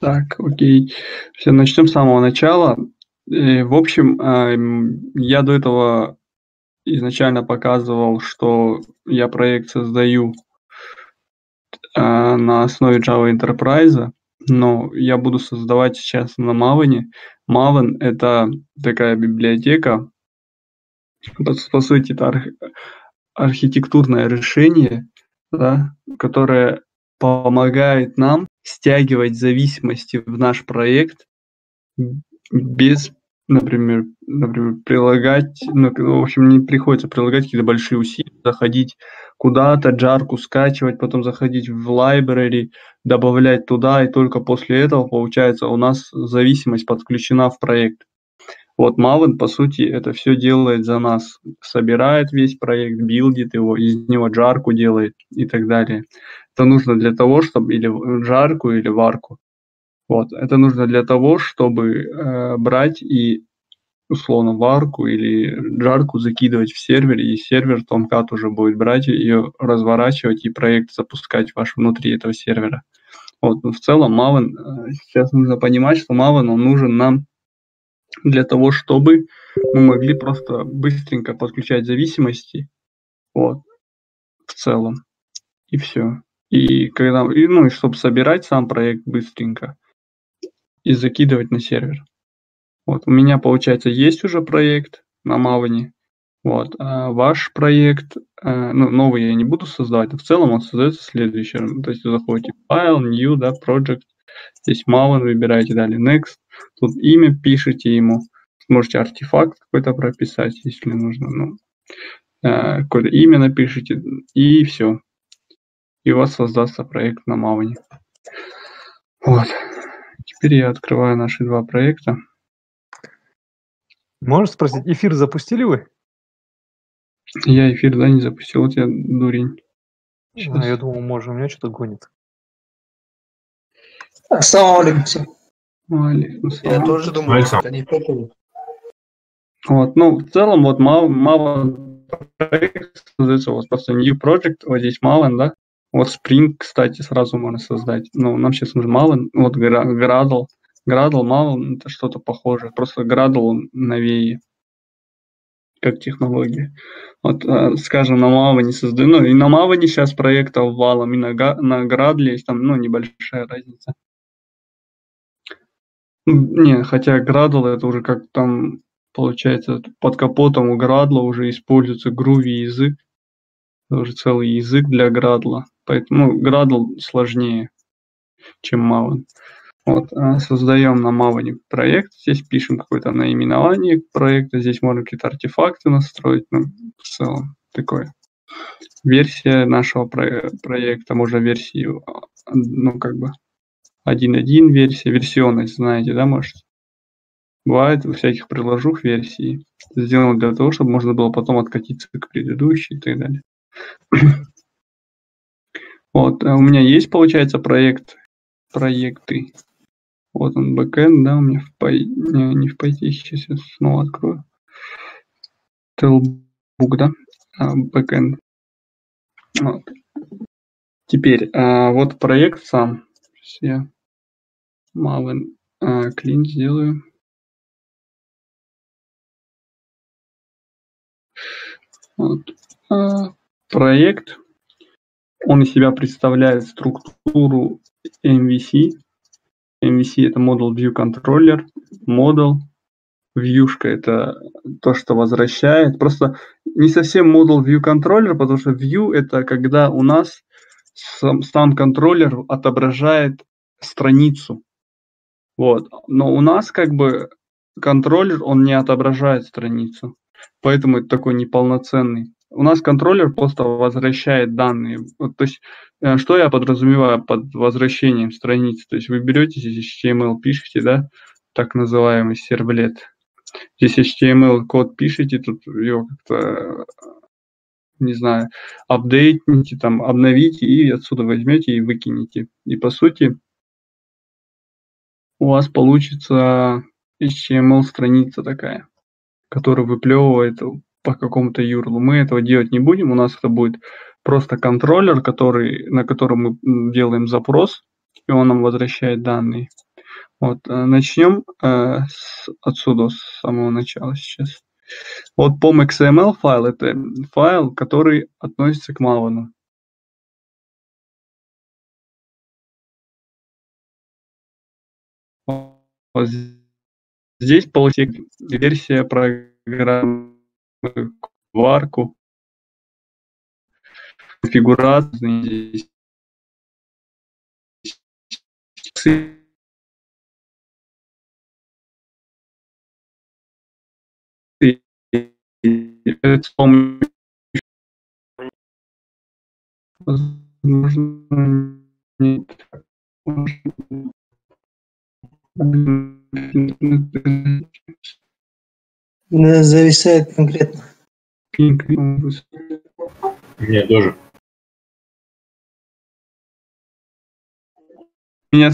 Так, окей. Все, начнем с самого начала. Э, в общем, эм, я до этого изначально показывал, что я проект создаю э, на основе Java Enterprise, но я буду создавать сейчас на Maven. Maven – это такая библиотека, по сути, это арх, архитектурное решение, да, которое помогает нам стягивать зависимости в наш проект без, например, например прилагать, ну, в общем, не приходится прилагать какие-то большие усилия, заходить куда-то, джарку скачивать, потом заходить в library, добавлять туда, и только после этого, получается, у нас зависимость подключена в проект. Вот Maven, по сути, это все делает за нас. Собирает весь проект, билдит его, из него джарку делает и так далее. Это нужно для того, чтобы или жарку, или варку. Вот. Это нужно для того, чтобы э, брать и условно варку или жарку закидывать в сервер, и сервер Tomcat уже будет брать ее, разворачивать и проект запускать ваш внутри этого сервера. Вот, но в целом Maven, э, сейчас нужно понимать, что Maven, он нужен нам для того, чтобы мы могли просто быстренько подключать зависимости, вот, в целом, и все. И когда, и, ну, и чтобы собирать сам проект быстренько и закидывать на сервер. Вот, у меня, получается, есть уже проект на Maven, вот, а ваш проект, э, ну, новый я не буду создавать, а в целом он создается следующим. То есть вы заходите в файл, new, да, project, здесь Maven выбираете, далее next, Тут имя пишите ему. Можете артефакт какой-то прописать, если нужно. Ну, э, какое-то имя напишите, и все. И у вас создастся проект на Maven. Вот. Теперь я открываю наши два проекта. Можешь спросить, эфир запустили вы? Я эфир, да, не запустил. Вот я дурень. А, я думал, может, у меня что-то гонит. Ассаламу алейкум. Я тоже думаю, что они попали. Вот, ну, в целом, вот мало, мало проект создается, вас просто new project, вот здесь Maven, да, вот Spring, кстати, сразу можно создать. Ну, нам сейчас нужен Maven, вот Gradle, Gradle, Maven, это что-то похожее, просто Gradle он новее, как технология. Вот, э, скажем, на Maven не создаю, ну, и на Maven сейчас проектов валом, и на, на Gradle есть там, ну, небольшая разница. Не, хотя Gradle это уже как там получается под капотом у Gradle уже используется Groovy язык. Это уже целый язык для Gradle. Поэтому ну, Gradle сложнее, чем Maven. Вот, а, создаем на Maven проект, здесь пишем какое-то наименование проекта, здесь можно какие-то артефакты настроить, ну, в целом такое. Версия нашего про- проекта, можно версию, а, ну, как бы 1.1 версия, версионность знаете, да, может? Бывает у всяких приложух версий. Сделано для того, чтобы можно было потом откатиться к предыдущей и так далее. Вот, а у меня есть, получается, проект, проекты. Вот он, бэкэнд, да, у меня в пай, не, не в пойти, сейчас я снова открою. Телбук, да, а, бэкэнд. Вот. Теперь, а, вот проект сам. Сейчас Maven а, клин сделаю. Вот. А, проект, он из себя представляет структуру MVC. MVC это Model View Controller, Model, вьюшка это то, что возвращает. Просто не совсем Model View Controller, потому что View это когда у нас сам, сам контроллер отображает страницу. Вот. Но у нас как бы контроллер, он не отображает страницу. Поэтому это такой неполноценный. У нас контроллер просто возвращает данные. Вот, то есть, э, что я подразумеваю под возвращением страницы? То есть вы берете здесь HTML, пишете, да, так называемый сервлет. Здесь HTML код пишете, тут его как-то, не знаю, апдейтните, там, обновите и отсюда возьмете и выкинете. И по сути, у вас получится HTML-страница такая, которая выплевывает по какому-то URL. Мы этого делать не будем, у нас это будет просто контроллер, который, на котором мы делаем запрос, и он нам возвращает данные. Вот, э, начнем э, с, отсюда, с самого начала сейчас. Вот POM XML файл – это файл, который относится к Maven. Вот здесь получается версия программы варку, конфигурации здесь. Возможно, нет. Зависает конкретно. Мне тоже. Меня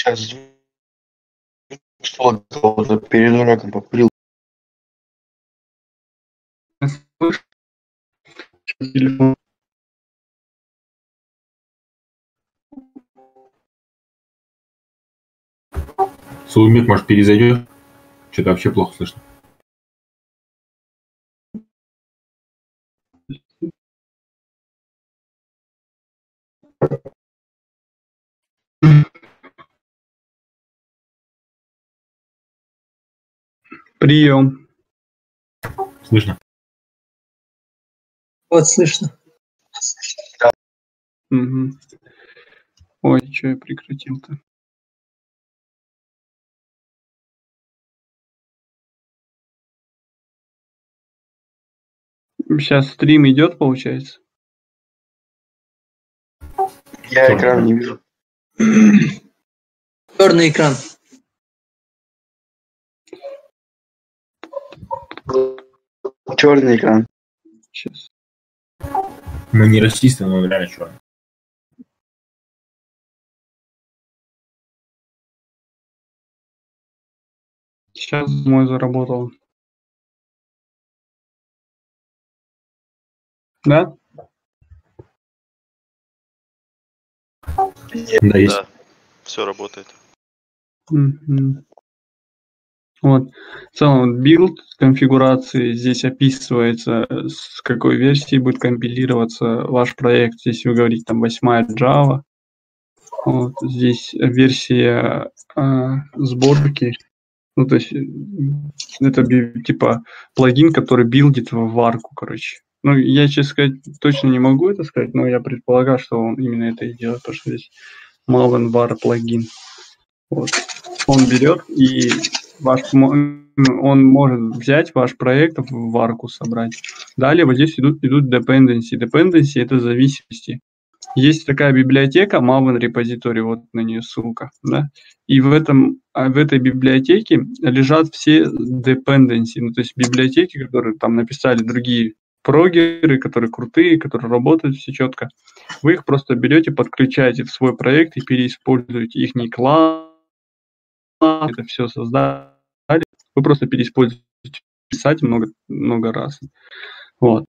Сейчас что перед уроком покурил. Слышно? Телефон. Может, перезайдешь? Что-то вообще плохо слышно. Прием. Слышно? Вот слышно. Мгм. Ой, что я прекратил-то? Сейчас стрим идет, получается? Я экран не вижу. Черный экран. Черный экран. Сейчас. Мы не расисты, но реально черный. Сейчас мой заработал. Да? Да, есть. Да, все работает. Мгм. Вот. В целом, build конфигурации здесь описывается, э, с какой версии будет компилироваться ваш проект. Здесь вы говорите, там, восьмая Java. Вот. Здесь версия а, сборки. Ну, то есть, э, это типа плагин, который build ит в war ку, короче. Ну, я, честно сказать, точно не могу это сказать, но я предполагаю, что он именно это и делает, потому что здесь Maven var плагин. Вот. Он берет и ваш, он может взять ваш проект в варку собрать. Далее вот здесь идут, идут dependency. Dependency это зависимости. Есть такая библиотека Maven Repository, вот на нее ссылка, да, и в, этом, а в этой библиотеке лежат все dependency, ну, то есть библиотеки, которые там написали другие прогеры, которые крутые, которые работают все четко. Вы их просто берете, подключаете в свой проект и переиспользуете их класс, это все создали. Вы просто переиспользуете писать много, много раз. Вот.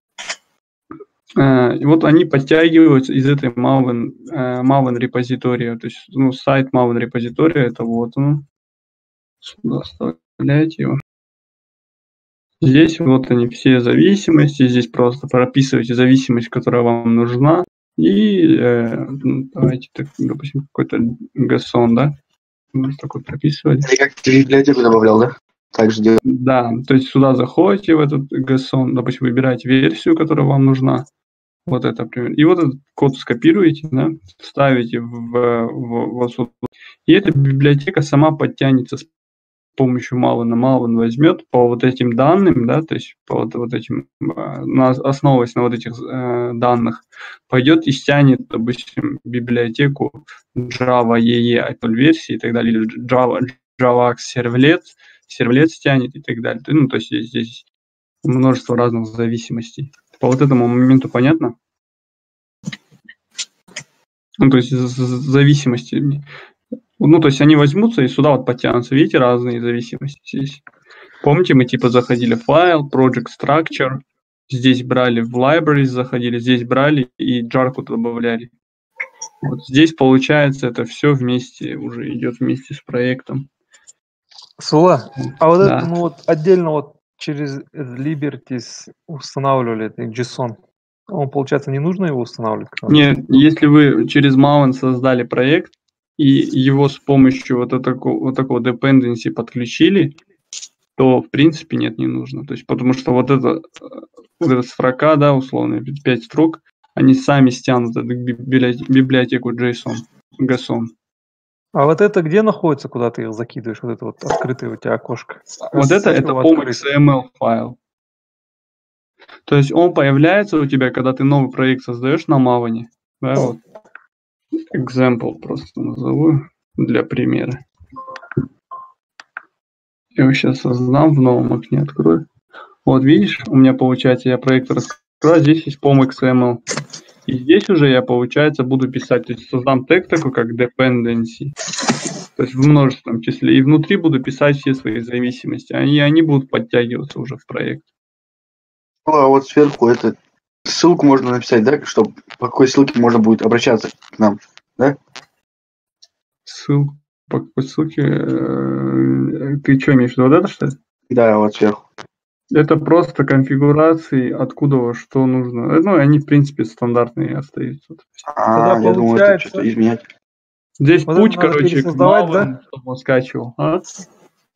Э, И вот они подтягиваются из этой Maven, э, Maven репозитория. То есть ну, сайт Maven репозитория это вот он. Сюда вставляете его. Здесь вот они все зависимости. Здесь просто прописываете зависимость, которая вам нужна. И э, ну, давайте, так, допустим, какой-то GSON, да? Можно такой прописывать. Ты как ты библиотеку добавлял, да? Так же делать. Да, то есть сюда заходите в этот GSON, допустим, выбираете версию, которая вам нужна. Вот это, например. И вот этот код скопируете, да, ставите в, в, вот сюда. И эта библиотека сама подтянется с помощью Maven. Maven возьмет по вот этим данным, да, то есть по вот, вот этим, на, основываясь на вот этих э, данных, пойдет и стянет, допустим, библиотеку Java EE Apple версии и так далее, или Java, Java Servlet, сервлет стянет и так далее. Ну, то есть здесь, здесь множество разных зависимостей. По вот этому моменту понятно? Ну, то есть зависимости. Ну, то есть они возьмутся и сюда вот подтянутся. Видите, разные зависимости здесь. Помните, мы типа заходили в файл, project structure, здесь брали в libraries, заходили, здесь брали и джарку добавляли. Вот здесь получается это все вместе уже идет вместе с проектом. Сула, а вот Да. это, ну вот отдельно вот через Liberties устанавливали это JSON. Он, получается, не нужно его устанавливать? Нет, если вы через Maven создали проект и его с помощью вот, такого, вот такого dependency подключили, то в принципе нет, не нужно. То есть потому что вот это э, вот эта строка, да, условно, 5 строк, они сами стянут эту библи- библиотеку JSON, JSON. А вот это где находится, куда ты их закидываешь? Вот это вот открытое у тебя окошко. Вот это, это открыть. XML файл. То есть он появляется у тебя, когда ты новый проект создаешь на Maven. Да, вот. Example просто назову для примера. Я его сейчас создам, в новом окне открою. Вот видишь, у меня получается, я проект раскрою, здесь есть pom XML. И здесь уже я, получается, буду писать, то есть создам тег такой, как dependency. То есть в множественном числе. И внутри буду писать все свои зависимости. Они, они будут подтягиваться уже в проект. А вот сверху это ссылку можно написать, да, чтобы по какой ссылке можно будет обращаться к нам. Ссылку. По какой ссылке? э, Ты что имеешь в виду? Вот это что ли? Да, вот сверху. Это просто конфигурации, откуда во что нужно. Э, Ну, они, в принципе, стандартные остаются. А, Тогда я думал, это получается- что-то изменять. Здесь Вот это путь, короче, к пересоздавать, да? Чтобы он скачивал. А?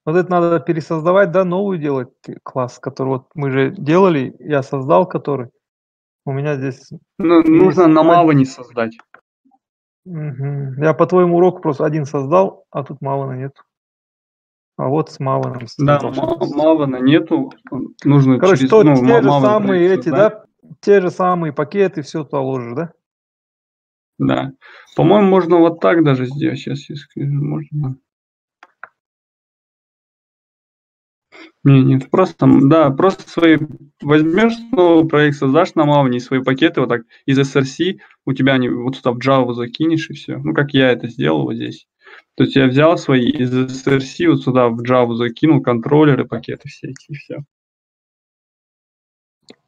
Вот это надо пересоздавать, да, новую делать э, класс, который вот мы же делали, я создал который. У меня здесь... Ну, нужно на. Maven создать. Мгм. Я по твоему уроку просто один создал, а тут Мавана нет. А вот с Маваном. Да. Maven нету. Нужно Короче, через, то, ну, те же самые проект эти, создать. да, те же самые пакеты, все туда ложишь, да? Да. По-моему, можно вот так даже сделать. Сейчас я скажу, можно. Не, нет, просто, да, просто свои возьмешь новый проект, создашь на Maven, свои пакеты вот так из SRC, у тебя они вот сюда в Java закинешь и все. Ну, как я это сделал вот здесь. То есть я взял свои из SRC вот сюда в Java закинул, контроллеры, пакеты все эти, и все.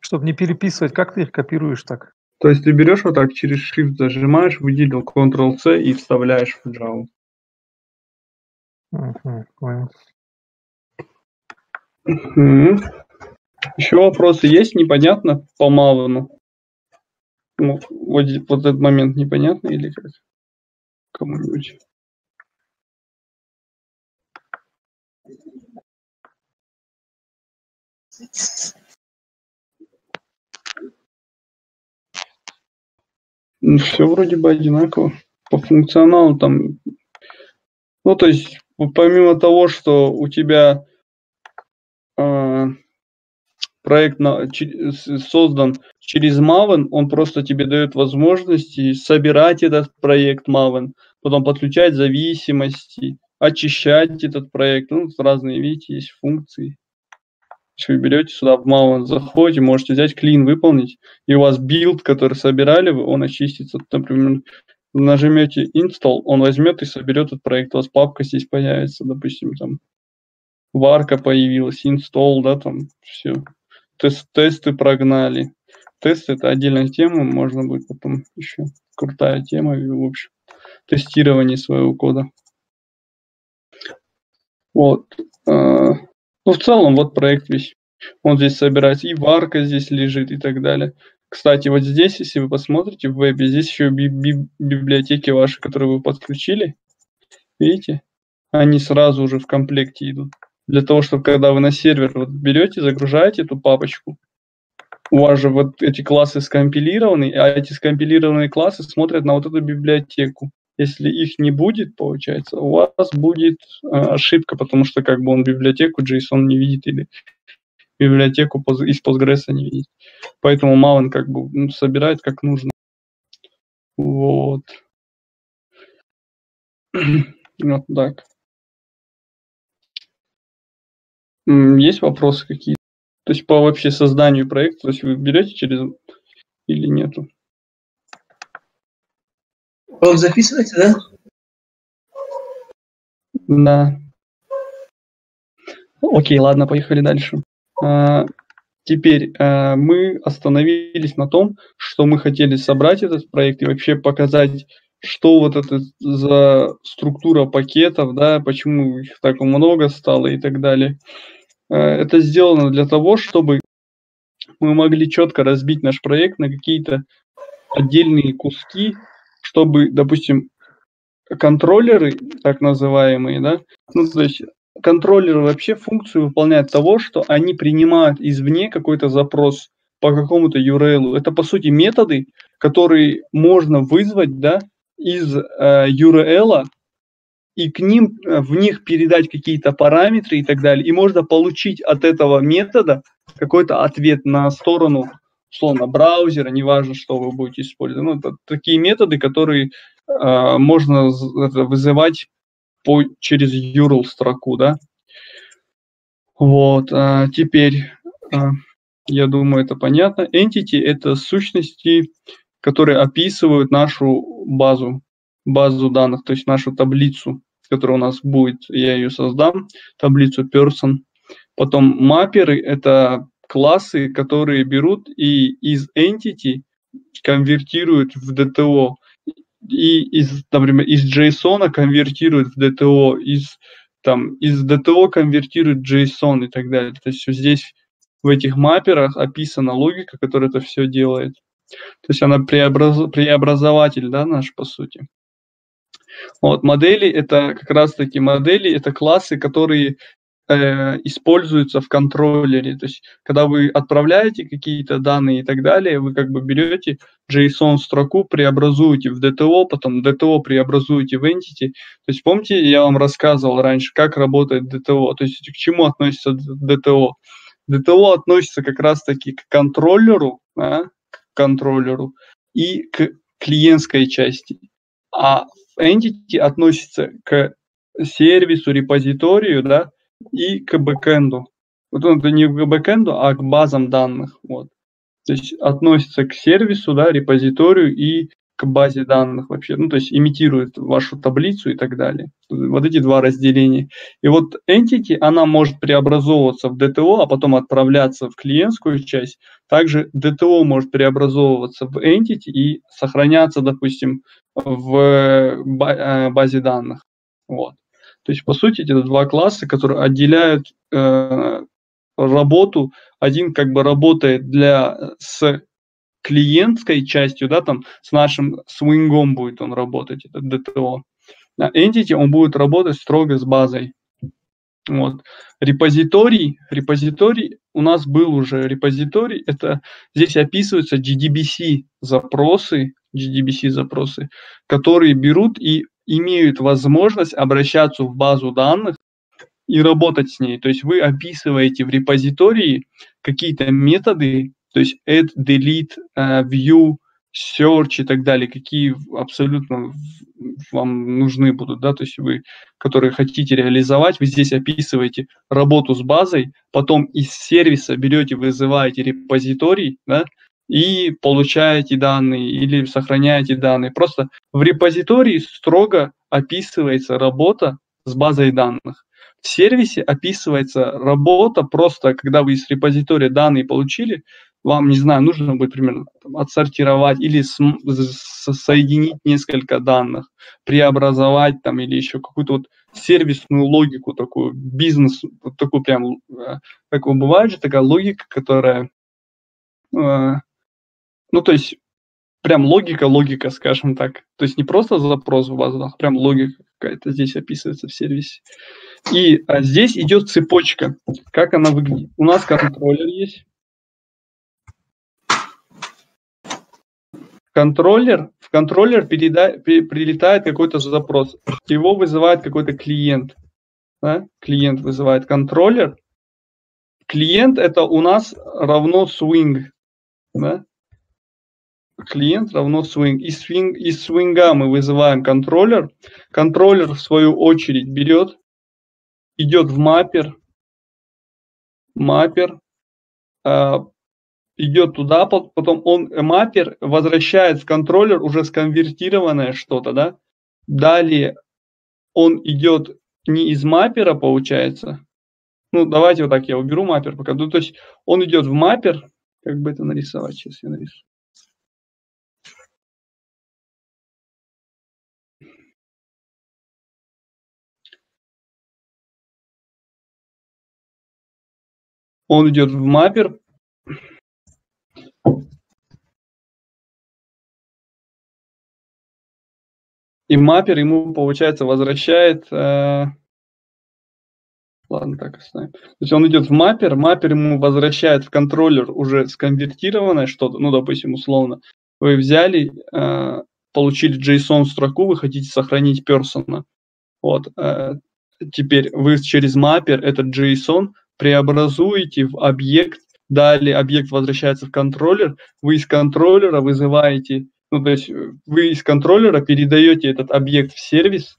Чтобы не переписывать, как ты их копируешь так? То есть ты берешь вот так через Shift зажимаешь, выделил Ctrl-C и вставляешь в Java. Мгм, понял. Еще вопросы есть? Непонятно по Мавану? Ну, вот, вот этот момент непонятно или как? Кому-нибудь? все вроде бы одинаково. По функционалу там... Ну, то есть, помимо того, что у тебя проект на- создан через Maven, он просто тебе дает возможности собирать этот проект Maven, потом подключать зависимости, очищать этот проект. Ну, разные, видите, есть функции. Если вы берете сюда в Maven, заходите, можете взять клин, выполнить, и у вас build, который собирали он очистится. Например, нажмете install, он возьмет и соберет этот проект. У вас папка здесь появится, допустим, там war ка появилась, install, да, там все. Тест, тесты прогнали. Тесты это отдельная тема, можно будет потом еще крутая тема, в общем, тестирование своего кода. Вот. а, Ну, в целом, вот проект весь. Он здесь собирается, и варка здесь лежит, и так далее. Кстати, вот здесь, если вы посмотрите в вебе, здесь еще би- би- библиотеки ваши, которые вы подключили. Видите? Они сразу уже в комплекте идут. Для того, чтобы когда вы на сервер вот берете, загружаете эту папочку, у вас же вот эти классы скомпилированы, а эти скомпилированные классы смотрят на вот эту библиотеку. Если их не будет, получается, у вас будет э, ошибка, потому что как бы он библиотеку JSON не видит или библиотеку из Postgres не видит. Поэтому Maven как бы ну, собирает как нужно. Вот. Вот так. Есть вопросы какие-то? То есть по вообще созданию проекта, то есть вы берете через или нету? Урок записываете, да? Да. Окей, ладно, поехали дальше. А, теперь а, мы остановились на том, что мы хотели собрать этот проект и вообще показать, что вот это за структура пакетов, да, почему их так много стало и так далее. А, это сделано для того, чтобы мы могли четко разбить наш проект на какие-то отдельные куски, чтобы, допустим, контроллеры, так называемые, да, ну, то есть контроллеры вообще функцию выполняют того, что они принимают извне какой-то запрос по какому-то URL. Это, по сути, методы, которые можно вызвать, да, из э, URL, и к ним, э, в них передать какие-то параметры и так далее. И можно получить от этого метода какой-то ответ на сторону, условно, браузера, неважно, что вы будете использовать. Ну, это такие методы, которые э, можно вызывать по, через URL строку, да. Вот, а теперь, а, я думаю, это понятно. Entity – это сущности, которые описывают нашу базу, базу данных, то есть нашу таблицу, которая у нас будет, я ее создам, таблицу person. Потом мапперы – это классы, которые берут и из entity конвертируют в DTO и из, например, из JSON конвертирует в DTO, из, там, из DTO конвертирует JSON и так далее. То есть здесь в этих мапперах описана логика, которая это все делает. То есть она преобраз... преобразователь, да, наш, по сути. Вот, модели – это как раз-таки модели, это классы, которые э, используются в контроллере. То есть, когда вы отправляете какие-то данные и так далее, вы как бы берете JSON-строку, преобразуете в DTO, потом DTO преобразуете в Entity. То есть, помните, я вам рассказывал раньше, как работает DTO, то есть, к чему относится DTO. DTO относится как раз-таки к контроллеру, да, контроллеру и к клиентской части. А Entity относится к сервису, репозиторию, да, и к бэкэнду. Вот он это не к бэкэнду, а к базам данных. Вот. То есть относится к сервису, да, репозиторию и к базе данных вообще, ну, то есть имитирует вашу таблицу и так далее. Вот эти два разделения. И вот Entity, она может преобразовываться в DTO, а потом отправляться в клиентскую часть. Также DTO может преобразовываться в Entity и сохраняться, допустим, в э, базе данных. Вот. То есть, по сути, это два класса, которые отделяют э, работу. Один как бы работает для с клиентской частью, да, там с нашим свингом будет он работать, это DTO. А Entity он будет работать строго с базой. Вот. Репозиторий, репозиторий, у нас был уже репозиторий, это здесь описываются GDBC запросы, GDBC запросы, которые берут и имеют возможность обращаться в базу данных и работать с ней. То есть вы описываете в репозитории какие-то методы, то есть add, delete, uh, view, search и так далее, какие абсолютно вам нужны будут, да, то есть вы, которые хотите реализовать, вы здесь описываете работу с базой, потом из сервиса берете, вызываете репозиторий, да, и получаете данные или сохраняете данные. Просто в репозитории строго описывается работа с базой данных. В сервисе описывается работа просто, когда вы из репозитория данные получили, вам, не знаю, нужно будет примерно там, отсортировать или соединить несколько данных, преобразовать там или еще какую-то вот сервисную логику, такую бизнес, вот такую прям, э, как бывает же такая логика, которая э, ну, то есть, прям логика, логика, скажем так. То есть не просто запрос в базу данных, прям логика какая-то здесь описывается в сервисе. И а здесь идет цепочка. Как она выглядит? У нас контроллер есть. Контроллер, в контроллер переда, прилетает какой-то запрос. Его вызывает какой-то клиент. Да? Клиент вызывает контроллер. Клиент это у нас равно swing. Да? клиент равно swing. Из, swing. из свинга мы вызываем контроллер. Контроллер, в свою очередь, берет, идет в маппер, маппер, э, идет туда, потом он, э, маппер, возвращает в контроллер уже сконвертированное что-то, да. Далее он идет не из маппера, получается, Ну, давайте вот так я уберу маппер пока. Ну, то есть он идет в маппер, как бы это нарисовать, сейчас я нарисую. Он идет в маппер. И маппер ему, получается, возвращает... Э, ладно, так оставим. То есть он идет в маппер, маппер ему возвращает в контроллер уже сконвертированное что-то, ну, допустим, условно. Вы взяли, э, получили JSON-строку, вы хотите сохранить персона. Вот. Э, теперь вы через маппер этот JSON преобразуете в объект, далее объект возвращается в контроллер, вы из контроллера вызываете, ну, то есть вы из контроллера передаете этот объект в сервис,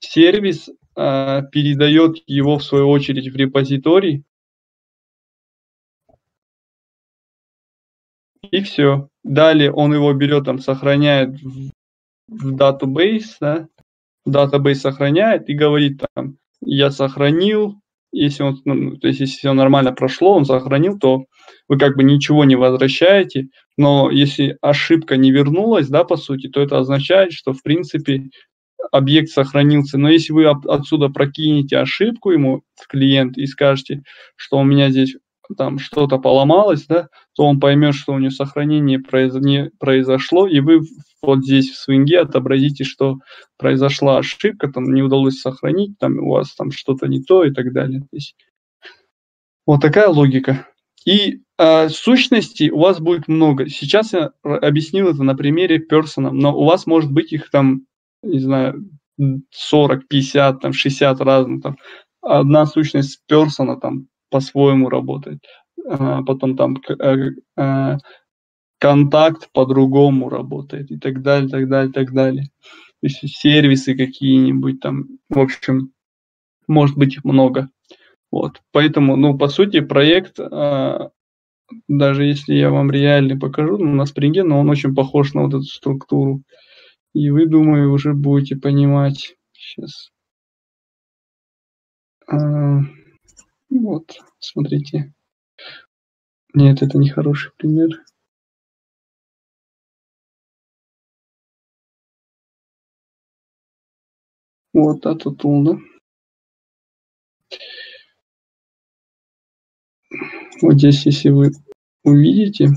сервис э, передает его в свою очередь в репозиторий, и все. Далее он его берет, там, сохраняет в, в database, да, database сохраняет и говорит там, я сохранил, если он, ну, то есть если все нормально прошло, он сохранил, то вы как бы ничего не возвращаете, но если ошибка не вернулась, да, по сути, то это означает, что, в принципе, объект сохранился. Но если вы отсюда прокинете ошибку ему в клиент и скажете, что у меня здесь там что-то поломалось, да, то он поймет, что у него сохранение произ... не произошло, и вы вот здесь в свинге отобразите, что произошла ошибка, там не удалось сохранить, там у вас там что-то не то и так далее. То есть, вот такая логика. И э, сущностей у вас будет много. Сейчас я объяснил это на примере персона, но у вас может быть их там, не знаю, 40, 50, там, 60 разных. Там. Одна сущность персона там по-своему работает. А, потом там э, э, контакт по-другому работает и так далее, так далее, так далее. То есть сервисы какие-нибудь там, в общем, может быть много. Вот, поэтому, ну, по сути, проект, э, даже если я вам реально покажу, ну, на спринге, но он очень похож на вот эту структуру. И вы, думаю, уже будете понимать. Сейчас. Э, вот, смотрите. Нет, это не хороший пример. Вот это тул, да? Вот здесь, если вы увидите,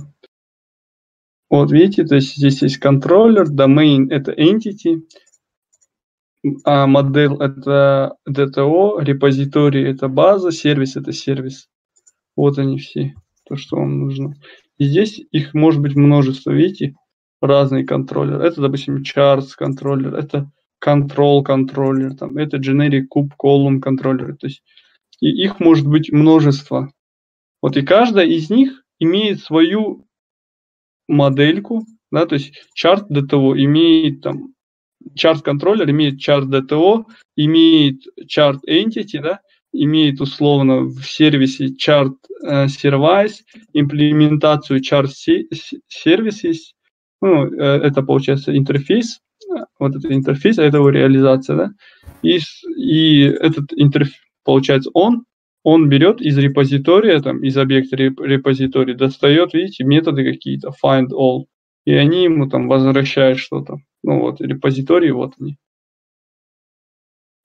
вот видите, то есть здесь есть контроллер, domain это entity, а модель это DTO, репозиторий это база, сервис это сервис. Вот они все, то, что вам нужно. И здесь их может быть множество, видите, разные контроллеры. Это, допустим, charts контроллер, это control контроллер, там, это generic kube column контроллер. То есть и их может быть множество. Вот и каждая из них имеет свою модельку, да, то есть chart DTO имеет там chart контроллер имеет chart DTO, имеет chart entity, да, имеет условно в сервисе chart э, service, имплементацию chart services, ну, это получается интерфейс, вот этот интерфейс, это его реализация, да, и, и этот интерфейс, получается, он, он берет из репозитория, там, из объекта репозитория, достает, видите, методы какие-то, find all, и они ему там возвращают что-то. Ну вот, репозитории, вот они.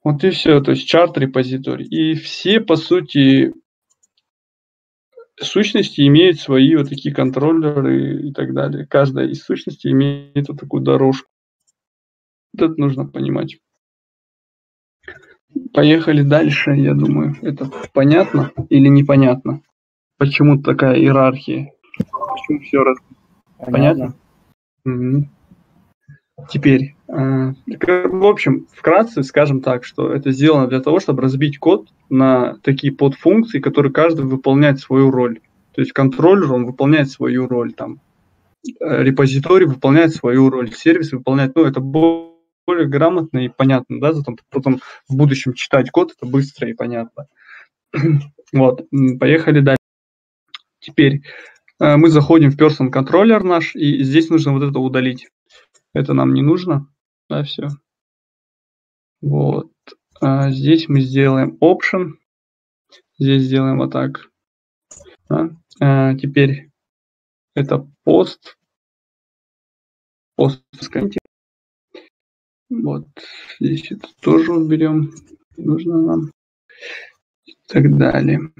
Вот и все, то есть чарт репозиторий. И все, по сути, сущности имеют свои вот такие контроллеры и так далее. Каждая из сущностей имеет вот такую дорожку. Вот это нужно понимать. Поехали дальше, я думаю. Это понятно или непонятно? Почему такая иерархия? Почему все раз... Понятно? понятно? Угу. Теперь, э, в общем, вкратце скажем так, что это сделано для того, чтобы разбить код на такие подфункции, которые каждый выполняет свою роль. То есть контроллер, он выполняет свою роль, там, э, репозиторий выполняет свою роль, сервис выполняет, ну, это более грамотно и понятно, да, затем потом в будущем читать код, это быстро и понятно. Вот, поехали дальше. Теперь э, мы заходим в person контроллер наш, и здесь нужно вот это удалить. Это нам не нужно. Да, все. Вот. А здесь мы сделаем option. Здесь сделаем вот так. Да? А, теперь это пост. Пост сканьте. Вот здесь это тоже уберем. Нужно нам. И так далее.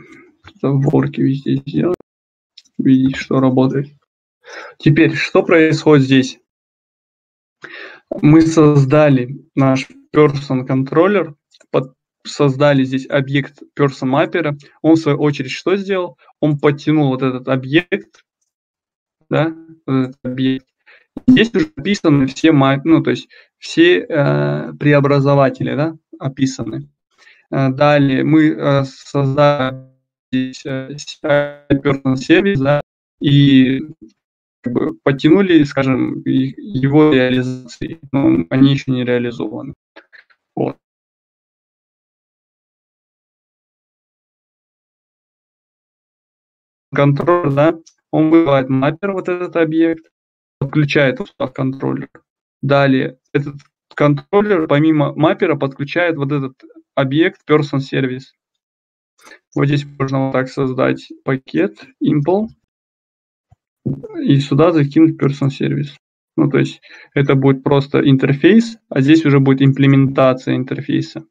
Ворке везде сделать. Видеть, что работает. Теперь, что происходит здесь? Мы создали наш person controller, под, создали здесь объект person mapper. Он в свою очередь что сделал? Он подтянул вот этот объект, да, вот этот объект. Здесь уже описаны все, ну, то есть все э, преобразователи, да, описаны. Э, далее мы э, создали здесь э, person сервис, да, и как бы, подтянули, скажем, его реализации, но они еще не реализованы. Вот. Контроль, да, он вызывает маппер, вот этот объект, подключает в контроллер. Далее этот контроллер помимо маппера подключает вот этот объект person service. Вот здесь можно вот так создать пакет impl и сюда закинуть person service. Ну, то есть это будет просто интерфейс, а здесь уже будет имплементация интерфейса.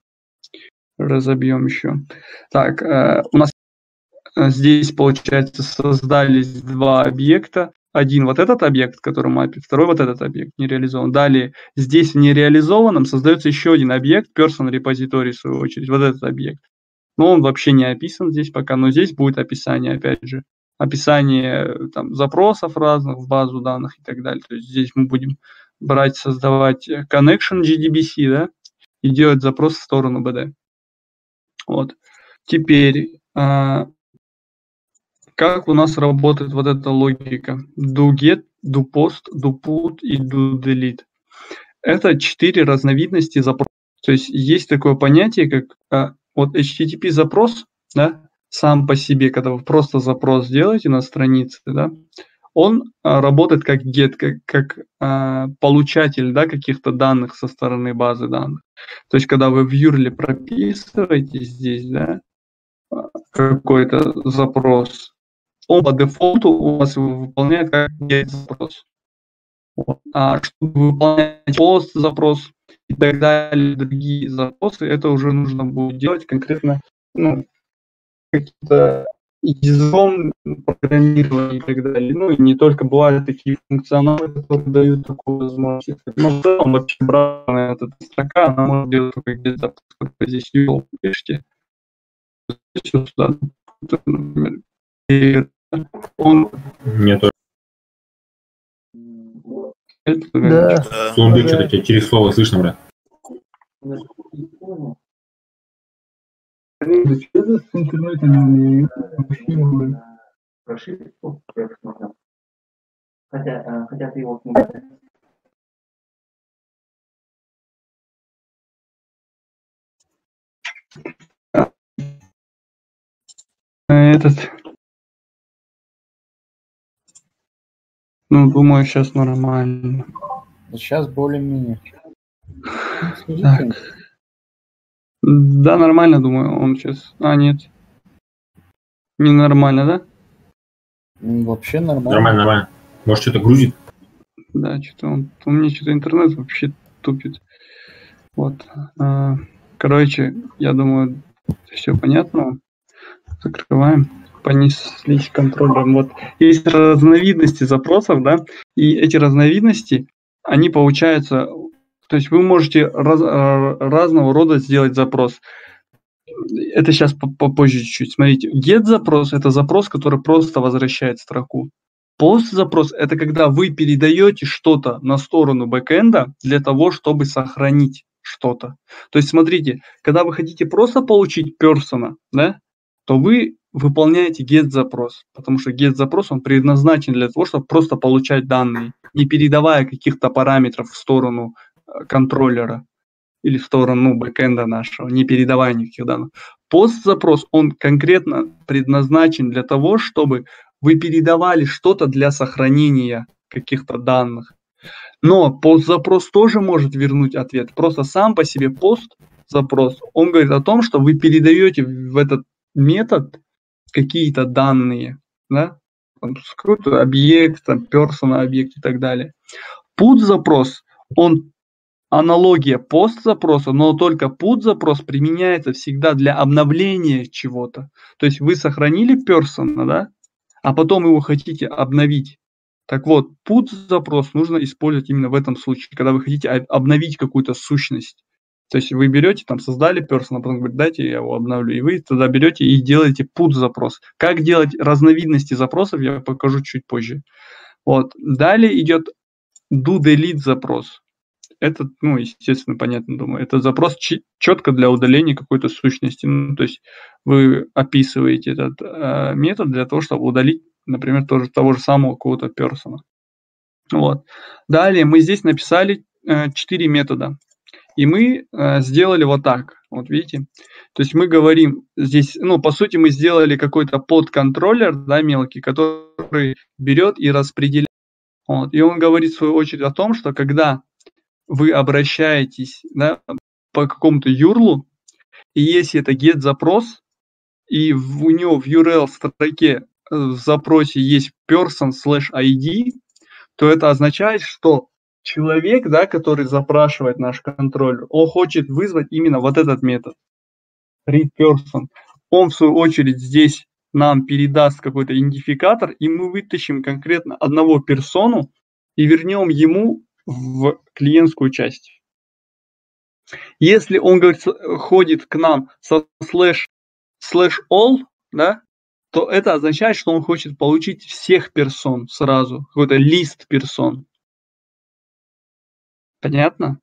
Разобьем еще. Так, э, у нас э, здесь, получается, создались два объекта. Один вот этот объект, который мапит, второй вот этот объект не реализован. Далее здесь в нереализованном создается еще один объект, person repository, в свою очередь, вот этот объект. Но он вообще не описан здесь пока, но здесь будет описание, опять же описание там, запросов разных в базу данных и так далее. То есть здесь мы будем брать, создавать connection GDBC, да, и делать запрос в сторону BD. Вот. Теперь, а, как у нас работает вот эта логика? Do get, do post, do put и do delete. Это четыре разновидности запроса. То есть есть такое понятие, как а, вот HTTP запрос, да, сам по себе, когда вы просто запрос делаете на странице, да, он а, работает как get, как, как а, получатель да, каких-то данных со стороны базы данных. То есть, когда вы в URL прописываете здесь да, какой-то запрос, он по дефолту у вас выполняет как get запрос. А чтобы выполнять пост запрос и так далее, другие запросы, это уже нужно будет делать конкретно ну, какие-то языком программирования и так далее. Ну и не только бывают такие функционалы, которые дают такую возможность. Но в целом вообще бранная эта строка, она может делать только где-то здесь URL пишите. Сюда, например. И он... Нет. Да. Сумбик, что-то тебя через слово слышно, брат. Да что с интернетом вообще Прошили, я посмотрел. Хотя, хотя ты его Этот. Ну, думаю, сейчас нормально. Сейчас более-менее. Так. Да, нормально, думаю, он сейчас... А, нет. Ненормально, да? Вообще нормально. Нормально, нормально. Может, что-то грузит? Да, что-то он... У меня что-то интернет вообще тупит. Вот. А, короче, я думаю, все понятно. Закрываем. Понеслись контроллером. Вот. Есть разновидности запросов, да, и эти разновидности, они получаются то есть вы можете раз, э, разного рода сделать запрос. Это сейчас попозже чуть-чуть. Смотрите, get запрос это запрос, который просто возвращает строку. Post запрос это когда вы передаете что-то на сторону бэкэнда для того, чтобы сохранить что-то. То есть смотрите, когда вы хотите просто получить персона, да, то вы выполняете get запрос, потому что get запрос он предназначен для того, чтобы просто получать данные, не передавая каких-то параметров в сторону контроллера или в сторону бэкэнда нашего, не передавая никаких данных. Пост-запрос, он конкретно предназначен для того, чтобы вы передавали что-то для сохранения каких-то данных. Но пост-запрос тоже может вернуть ответ. Просто сам по себе пост-запрос, он говорит о том, что вы передаете в этот метод, какие-то данные, да, там, какой-то объект, там, персона объект и так далее. Put запрос, он аналогия пост запроса, но только put запрос применяется всегда для обновления чего-то. То есть вы сохранили персона, да, а потом его хотите обновить. Так вот, put запрос нужно использовать именно в этом случае, когда вы хотите обновить какую-то сущность. То есть вы берете, там, создали персона, потом говорите, дайте я его обновлю, и вы тогда берете и делаете put запрос. Как делать разновидности запросов, я покажу чуть позже. Вот. Далее идет do delete запрос. Это, ну, естественно, понятно, думаю. Это запрос четко для удаления какой-то сущности. Ну, то есть вы описываете этот э, метод для того, чтобы удалить, например, тоже того же самого какого-то персона. Вот. Далее мы здесь написали э, 4 метода. И мы э, сделали вот так. Вот видите? То есть мы говорим здесь, ну, по сути, мы сделали какой-то подконтроллер, да, мелкий, который берет и распределяет. Вот. И он говорит в свою очередь о том, что когда вы обращаетесь да, по какому-то юрлу, и если это get запрос, и в, у него в URL строке э, в запросе есть person slash ID, то это означает, что человек, да, который запрашивает наш контроллер, он хочет вызвать именно вот этот метод. Read person. Он, в свою очередь, здесь нам передаст какой-то идентификатор, и мы вытащим конкретно одного персону и вернем ему в клиентскую часть. Если он говорит, ходит к нам со слэш, слэш all, да, то это означает, что он хочет получить всех персон сразу, какой-то лист персон. Понятно?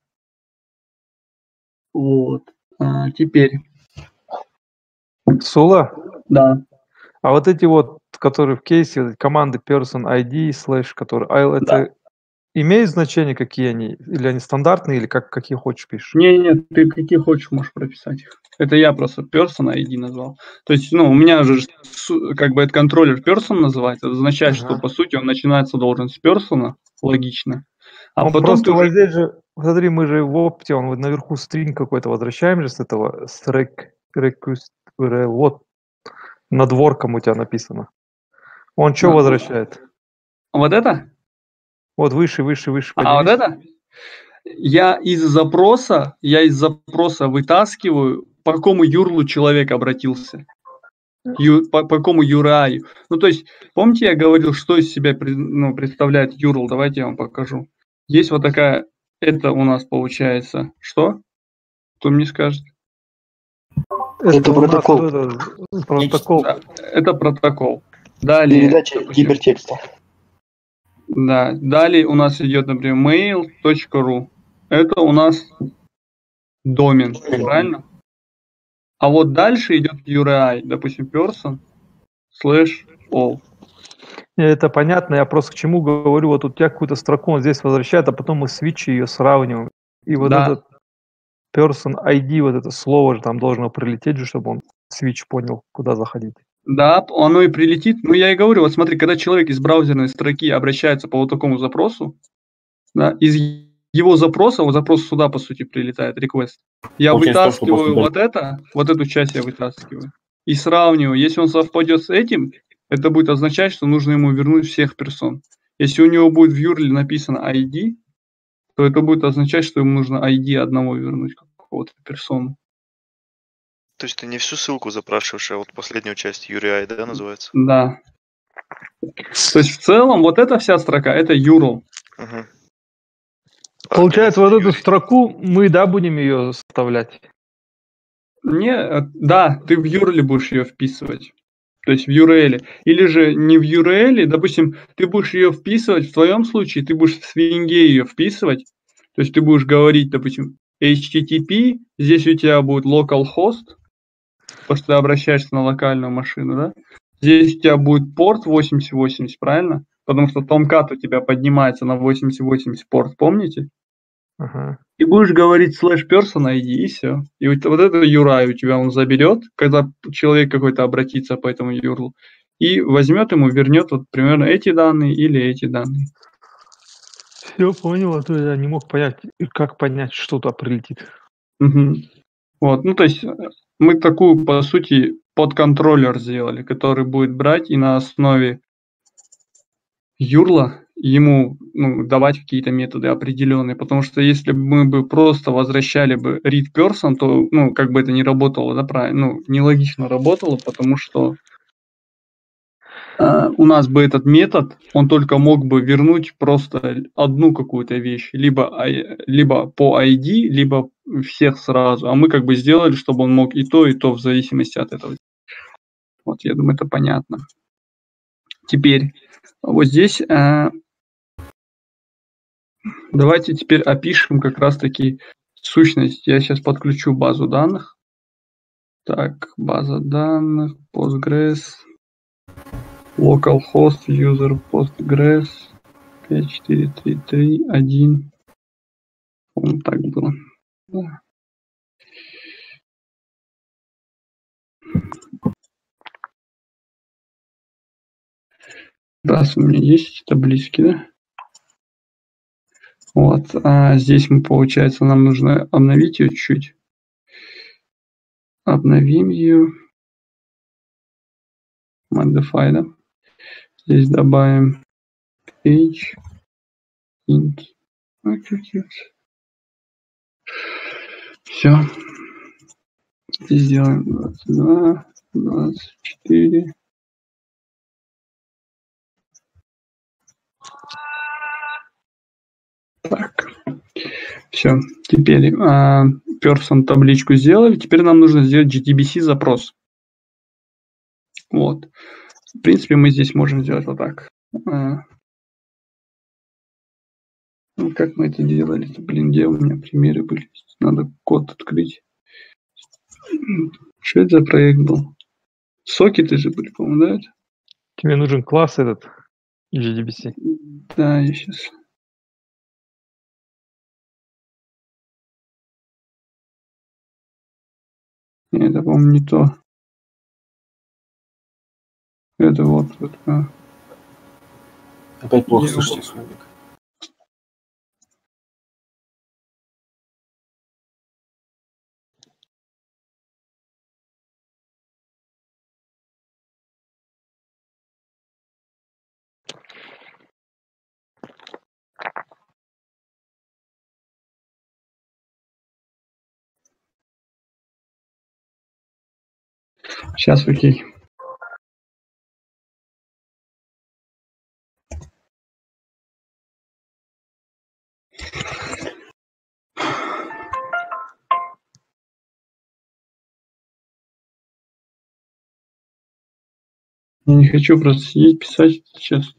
Вот. А, теперь. Сула? Да. А вот эти вот, которые в кейсе, команды person ID, слэш, которые, а это да. имеют значение, какие они? Или они стандартные, или как, какие хочешь пишешь? Не, нет, ты какие хочешь можешь прописать их. Это я просто person ID назвал. То есть, ну, у меня же как бы это контроллер person называется. Это означает, ага. что по сути он начинается должен с persona, логично. А он потом просто вот здесь же, смотри, мы же в опте, он вот наверху стринг какой-то возвращаем же с этого, с рек, рекуст, вот над ворком у тебя написано. Он что а, возвращает? Вот это? Вот выше, выше, выше. Поднимись. А вот это? Я из запроса, я из запроса вытаскиваю, по какому юрлу человек обратился. Ю, по, по какому URI. Ну, то есть, помните, я говорил, что из себя ну, представляет URL? Давайте я вам покажу. Есть вот такая, это у нас получается, что? Кто мне скажет? Это, это протокол. Это, протокол. Да, это протокол. Далее. Передача допустим, гипертекста. Да. Далее у нас идет, например, mail.ru. Это у нас домен, правильно? А вот дальше идет URI, допустим, person slash all. Это понятно, я просто к чему говорю, вот у тебя какую-то строку он здесь возвращает, а потом мы свитчи ее сравниваем. И вот да. этот person ID, вот это слово же там должно прилететь же, чтобы он switch понял, куда заходить. Да, оно и прилетит. Ну, я и говорю, вот смотри, когда человек из браузерной строки обращается по вот такому запросу, да, из его запроса, вот запрос сюда, по сути, прилетает, request. Я Получается, вытаскиваю вот это, вот эту часть я вытаскиваю и сравниваю. Если он совпадет с этим, это будет означать, что нужно ему вернуть всех персон. Если у него будет в URL написано ID, то это будет означать, что ему нужно ID одного вернуть, какого-то персону. То есть ты не всю ссылку запрашиваешь, а вот последнюю часть URI, да, называется? Да. То есть в целом вот эта вся строка, это URL. Угу. Получается, вот эту строку мы, да, будем ее составлять? Не, э, да, ты в URL будешь ее вписывать. То есть в URL. Или же не в URL, допустим, ты будешь ее вписывать, в твоем случае ты будешь в Swing ее вписывать. То есть ты будешь говорить, допустим, HTTP, здесь у тебя будет localhost, потому что ты обращаешься на локальную машину, да? Здесь у тебя будет порт 8080, правильно? Потому что Tomcat у тебя поднимается на 8080 порт, помните? Ага. И будешь говорить слэш person ID, и все. И вот, вот это URI у тебя он заберет, когда человек какой-то обратится по этому URL, и возьмет ему, вернет вот примерно эти данные или эти данные. Все понял, а то я не мог понять, как понять, что туда прилетит. Угу. Вот, ну то есть мы такую, по сути, подконтроллер сделали, который будет брать и на основе юрла ему ну, давать какие-то методы определенные, потому что если бы мы бы просто возвращали бы read person, то, ну, как бы это не работало, да, правильно, ну, нелогично работало, потому что э, у нас бы этот метод, он только мог бы вернуть просто одну какую-то вещь, либо, либо по ID, либо всех сразу, а мы как бы сделали, чтобы он мог и то, и то в зависимости от этого. Вот, я думаю, это понятно. Теперь, вот здесь э, Давайте теперь опишем как раз-таки сущность. Я сейчас подключу базу данных. Так, база данных, Postgres, localhost, user Postgres, 5433, Вот так было. Да. Раз у меня есть таблички, да? Вот, а здесь мы, получается, нам нужно обновить ее чуть. Обновим ее. Modify, да? Здесь добавим page int. Все. Здесь сделаем 22, 24. Так. Все. Теперь э, person табличку сделали. Теперь нам нужно сделать GTBC запрос. Вот. В принципе, мы здесь можем сделать вот так. А, ну, как мы это делали? Блин, где у меня примеры были? Надо код открыть. Что это за проект был? Сокеты же были, по-моему, да? Тебе нужен класс этот GDBC. Да, я сейчас Это, по-моему, не то. Это вот. вот а. Опять плохо слышите, Славик. Сейчас, окей. Я не хочу просто сидеть, писать сейчас.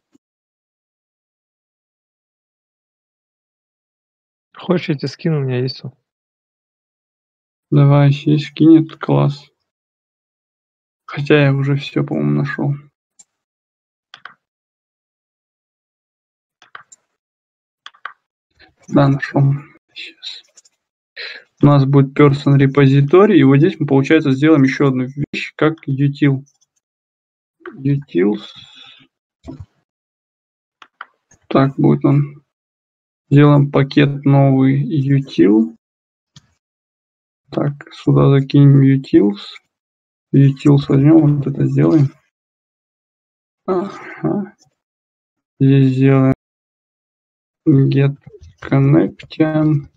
Хочешь, я тебе скину, у меня есть. Давай, если скинет, класс. Хотя я уже все, по-моему, нашел. Да, нашел. Сейчас. У нас будет person repository, и вот здесь мы, получается, сделаем еще одну вещь, как util. Utils. Так, будет он. Сделаем пакет новый util. Так, сюда закинем utils utils возьмем, вот это сделаем. Ага. Здесь сделаем get connection.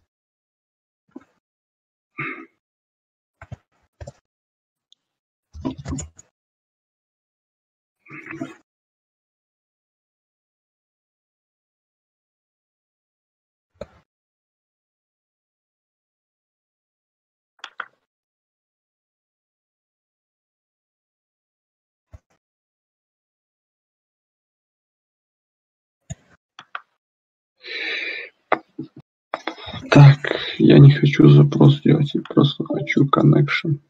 Так, я не хочу запрос делать, я просто хочу connection.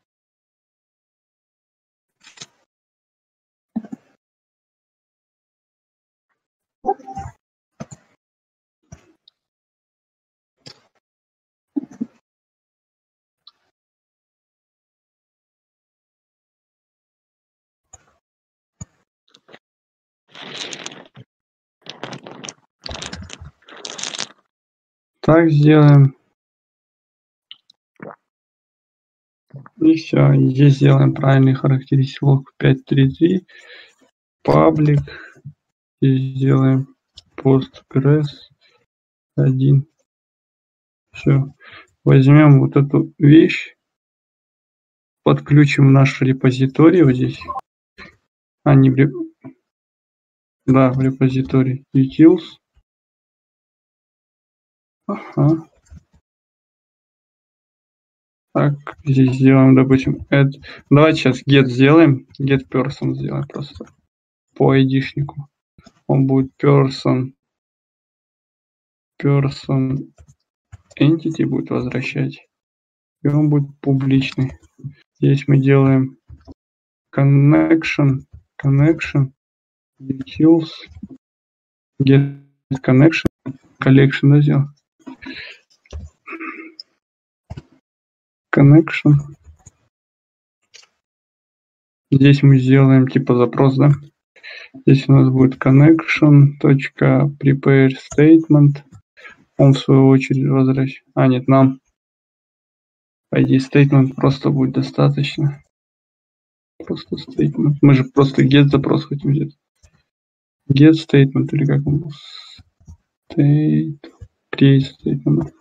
Так сделаем. И все. Здесь сделаем правильный характеристик лог 533. Паблик. И сделаем Postgres 1. Все. Возьмем вот эту вещь, подключим наш репозиторий вот здесь. А, не в реп... Да, в репозиторий utils. Ага. Так, здесь сделаем, допустим, add. Давайте сейчас get сделаем. Get person сделаем просто по айдишнику. Он будет person person entity будет возвращать. И он будет публичный. Здесь мы делаем connection, connection, utils, get connection, collection да, сделал. Connection. Здесь мы сделаем типа запрос, да? Здесь у нас будет connection.prepare statement. Он в свою очередь возвращает. А, нет, нам ID statement просто будет достаточно. Просто statement. Мы же просто get запрос хотим взять. Get statement или как он был? Statement.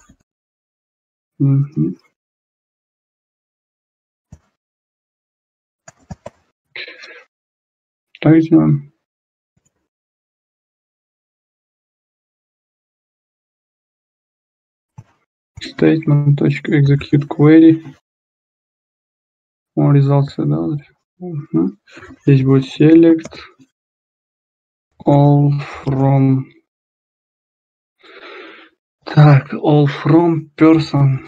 Угу. Так сделаем. statement.execute query. On results да, угу. Здесь будет select all from так, all from person.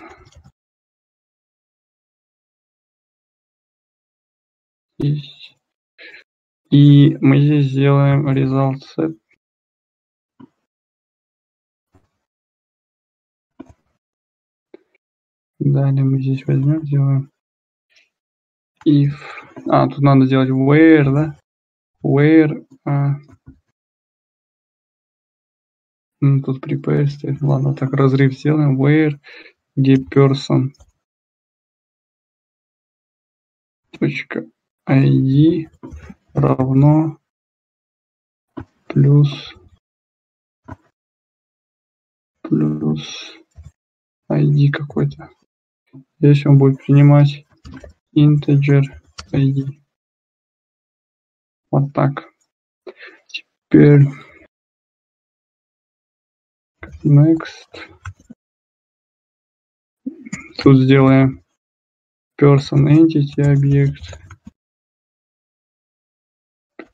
И мы здесь сделаем result set Далее мы здесь возьмем, сделаем if. А, тут надо сделать where, да? Where. А, ну, тут prepare стоит. Ладно, так разрыв сделаем. Where, где person. Точка ID равно плюс плюс ID какой-то. Здесь он будет принимать integer ID. Вот так. Теперь next. Тут сделаем person entity объект.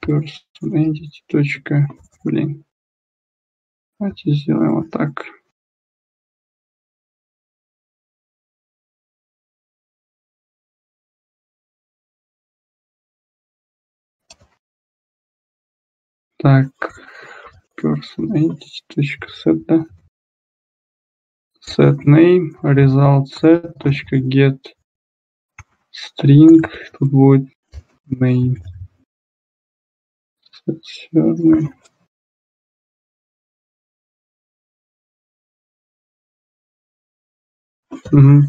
Person entity точка. Блин. Давайте сделаем вот так. Так, person entity.set, да? Set name, result set, get string, тут будет name. Set surname. Угу.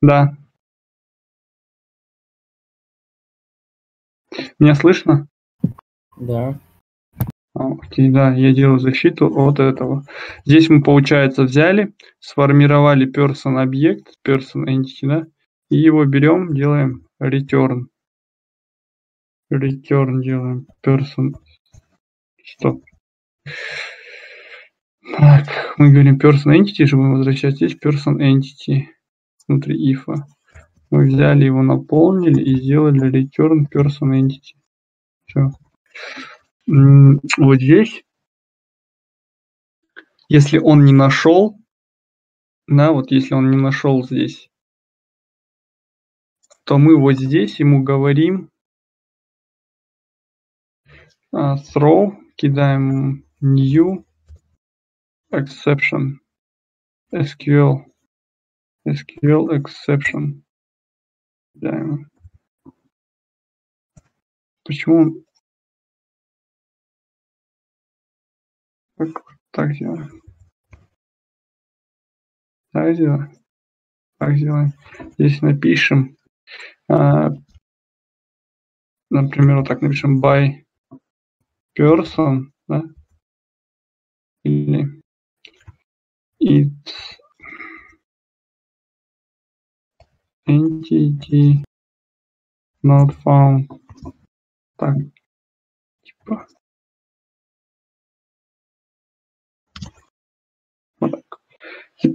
Да. Меня слышно? Да. А, окей, да, я делаю защиту от этого. Здесь мы, получается, взяли, сформировали person объект, person entity, да, и его берем, делаем return. Return делаем person. Стоп. Так, мы говорим person entity, чтобы возвращать здесь person entity внутри if. Мы взяли его, наполнили и сделали return person entity. Все. Вот здесь, если он не нашел, да, вот если он не нашел здесь, то мы вот здесь ему говорим uh, throw, кидаем new exception, SQL, SQL exception. Да. Почему так, так делаем? Так сделаем. Так сделаем. Здесь напишем, а, например, вот так напишем by person, да? Или it's entity not found. Так, типа.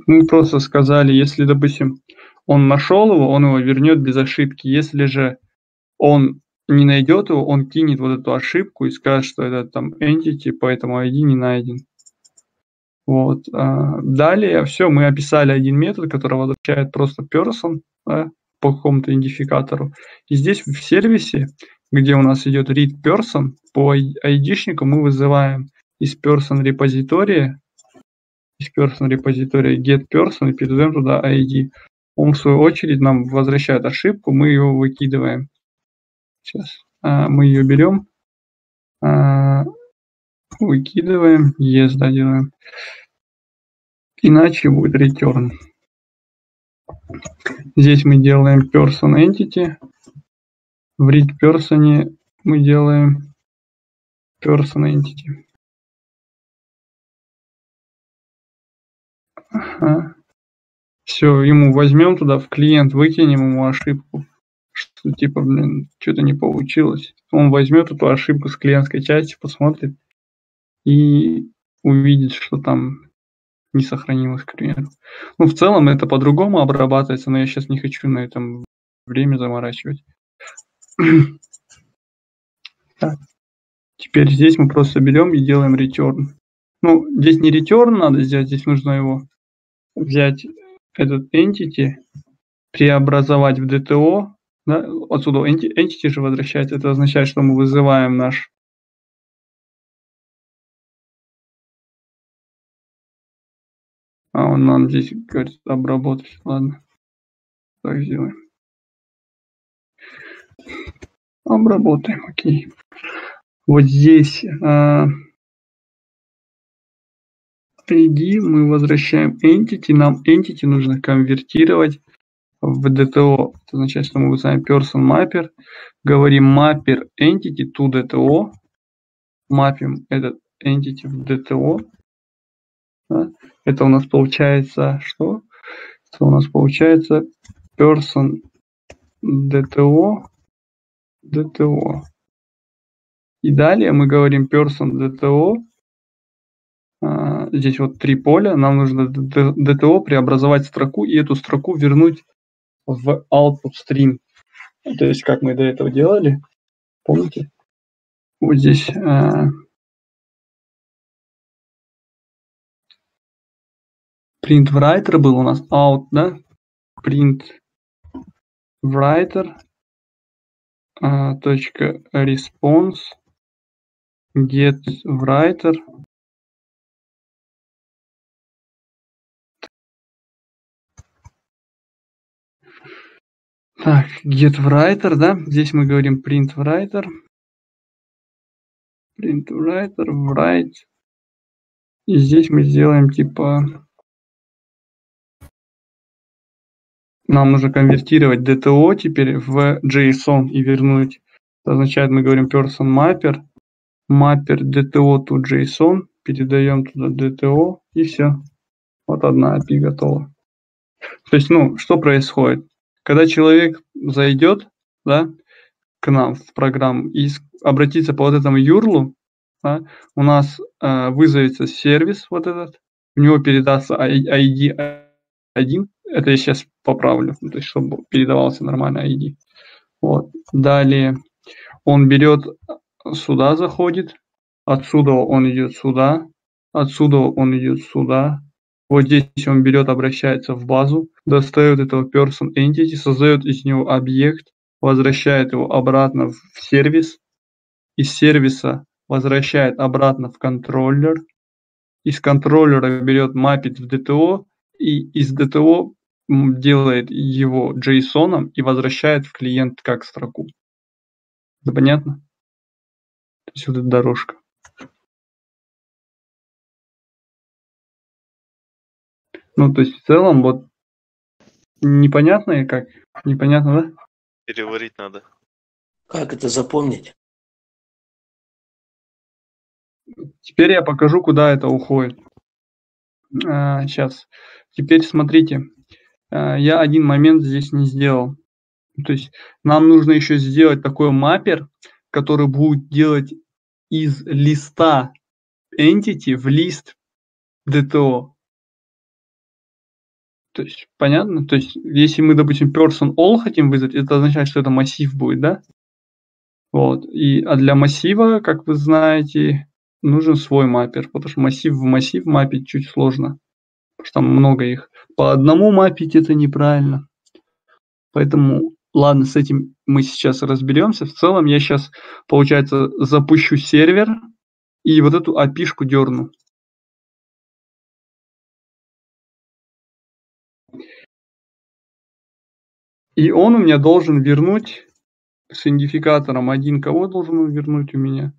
Мы просто сказали, если, допустим, он нашел его, он его вернет без ошибки. Если же он не найдет его, он кинет вот эту ошибку и скажет, что это там entity, поэтому ID не найден. Вот. А, далее все, мы описали один метод, который возвращает просто person да, по какому-то идентификатору. И здесь в сервисе, где у нас идет read person, по ID-шнику мы вызываем из person репозитория, из person репозитория get person и передаем туда ID. Он в свою очередь нам возвращает ошибку, мы ее выкидываем. Сейчас а, мы ее берем, а, выкидываем, yes, да. Иначе будет return. Здесь мы делаем person entity. В read person мы делаем person entity. Ага. Все, ему возьмем туда в клиент, выкинем ему ошибку что типа, блин, что-то не получилось. Он возьмет эту ошибку с клиентской части, посмотрит и увидит, что там не сохранилось, к примеру. Ну, в целом это по-другому обрабатывается, но я сейчас не хочу на этом время заморачивать. так. Теперь здесь мы просто берем и делаем return. Ну, здесь не return надо сделать, здесь нужно его взять этот entity, преобразовать в DTO, да, отсюда entity же возвращается. Это означает, что мы вызываем наш А, он нам здесь говорит обработать. Ладно. Так сделаем. Обработаем, окей. Вот здесь а, ID мы возвращаем entity. Нам entity нужно конвертировать в DTO, это означает, что мы вызываем person mapper, говорим mapper entity to DTO, мапим этот entity в DTO. Это у нас получается что? Это у нас получается person DTO DTO. И далее мы говорим person DTO. А, здесь вот три поля. Нам нужно DTO преобразовать строку и эту строку вернуть в output stream. То есть, как мы до этого делали, помните? Вот здесь э, print writer был у нас out, да? Print writer э, точка response get writer Так, getWriter, да? Здесь мы говорим printWriter. printWriter, write. И здесь мы сделаем типа... Нам нужно конвертировать DTO теперь в JSON и вернуть. Это означает, мы говорим person mapper, mapper DTO to JSON, передаем туда DTO и все. Вот одна API готова. То есть, ну, что происходит? Когда человек зайдет да, к нам в программу и обратится по вот этому юрлу, да, у нас э, вызовется сервис вот этот, у него передастся ID 1, это я сейчас поправлю, то есть чтобы передавался нормально ID. Вот. Далее. Он берет, сюда заходит, отсюда он идет сюда, отсюда он идет сюда, вот здесь он берет, обращается в базу, достает этого person entity, создает из него объект, возвращает его обратно в сервис, из сервиса возвращает обратно в контроллер, из контроллера берет, мапит в DTO, и из DTO делает его JSON и возвращает в клиент как строку. Это понятно? То есть вот эта дорожка. Ну, то есть в целом вот непонятно как? Непонятно, да? Переварить надо. Как это запомнить? Теперь я покажу, куда это уходит. А, сейчас. Теперь смотрите. А, я один момент здесь не сделал. То есть нам нужно еще сделать такой маппер, который будет делать из листа entity в лист DTO. То есть, понятно? То есть, если мы, допустим, person all хотим вызвать, это означает, что это массив будет, да? Вот. И, а для массива, как вы знаете, нужен свой маппер, потому что массив в массив мапить чуть сложно. Что там много их. По одному мапить это неправильно. Поэтому, ладно, с этим мы сейчас разберемся. В целом я сейчас, получается, запущу сервер и вот эту api дерну. И он у меня должен вернуть с идентификатором один. Кого должен вернуть у меня?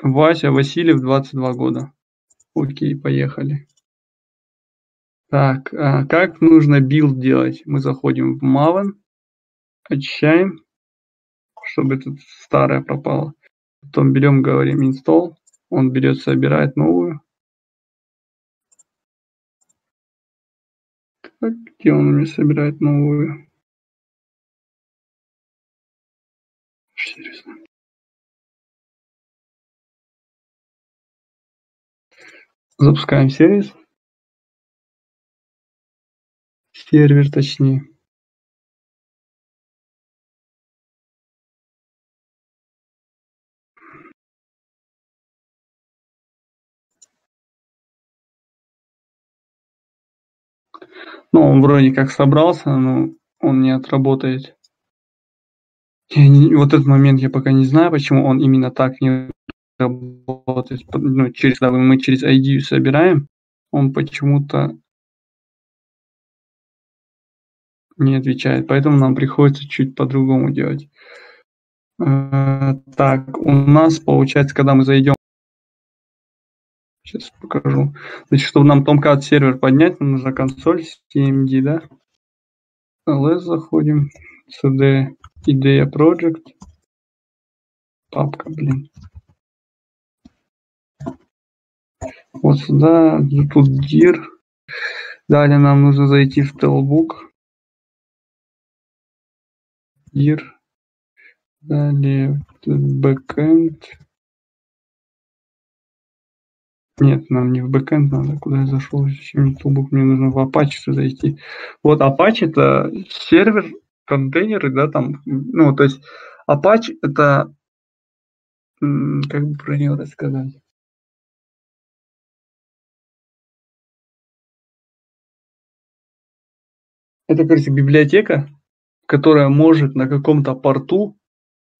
Вася Васильев, 22 года. Окей, поехали. Так, а как нужно build делать? Мы заходим в Maven, очищаем, чтобы тут старое пропало. Потом берем, говорим install, он берет, собирает новую. Так, где он меня собирает новую? Интересно. Запускаем сервис. Сервер точнее. Ну, он вроде как собрался, но он не отработает. Я не, вот этот момент я пока не знаю, почему он именно так не работает. Ну, через, когда мы через ID собираем, он почему-то не отвечает. Поэтому нам приходится чуть по-другому делать. Э, так, у нас получается, когда мы зайдем Сейчас покажу. Значит, чтобы нам Tomcat сервер поднять, нам нужна консоль CMD, да? ls заходим, cd idea project, папка, блин. Вот сюда, тут dir. Далее нам нужно зайти в Telbook. Dir. Далее backend. Нет, нам не в бэкэнд надо. Куда я зашел? Зачем мне тулбук? Мне нужно в Apache зайти. Вот Apache это сервер, контейнеры, да, там, ну, то есть Apache это, как бы про него рассказать? Это, короче, библиотека, которая может на каком-то порту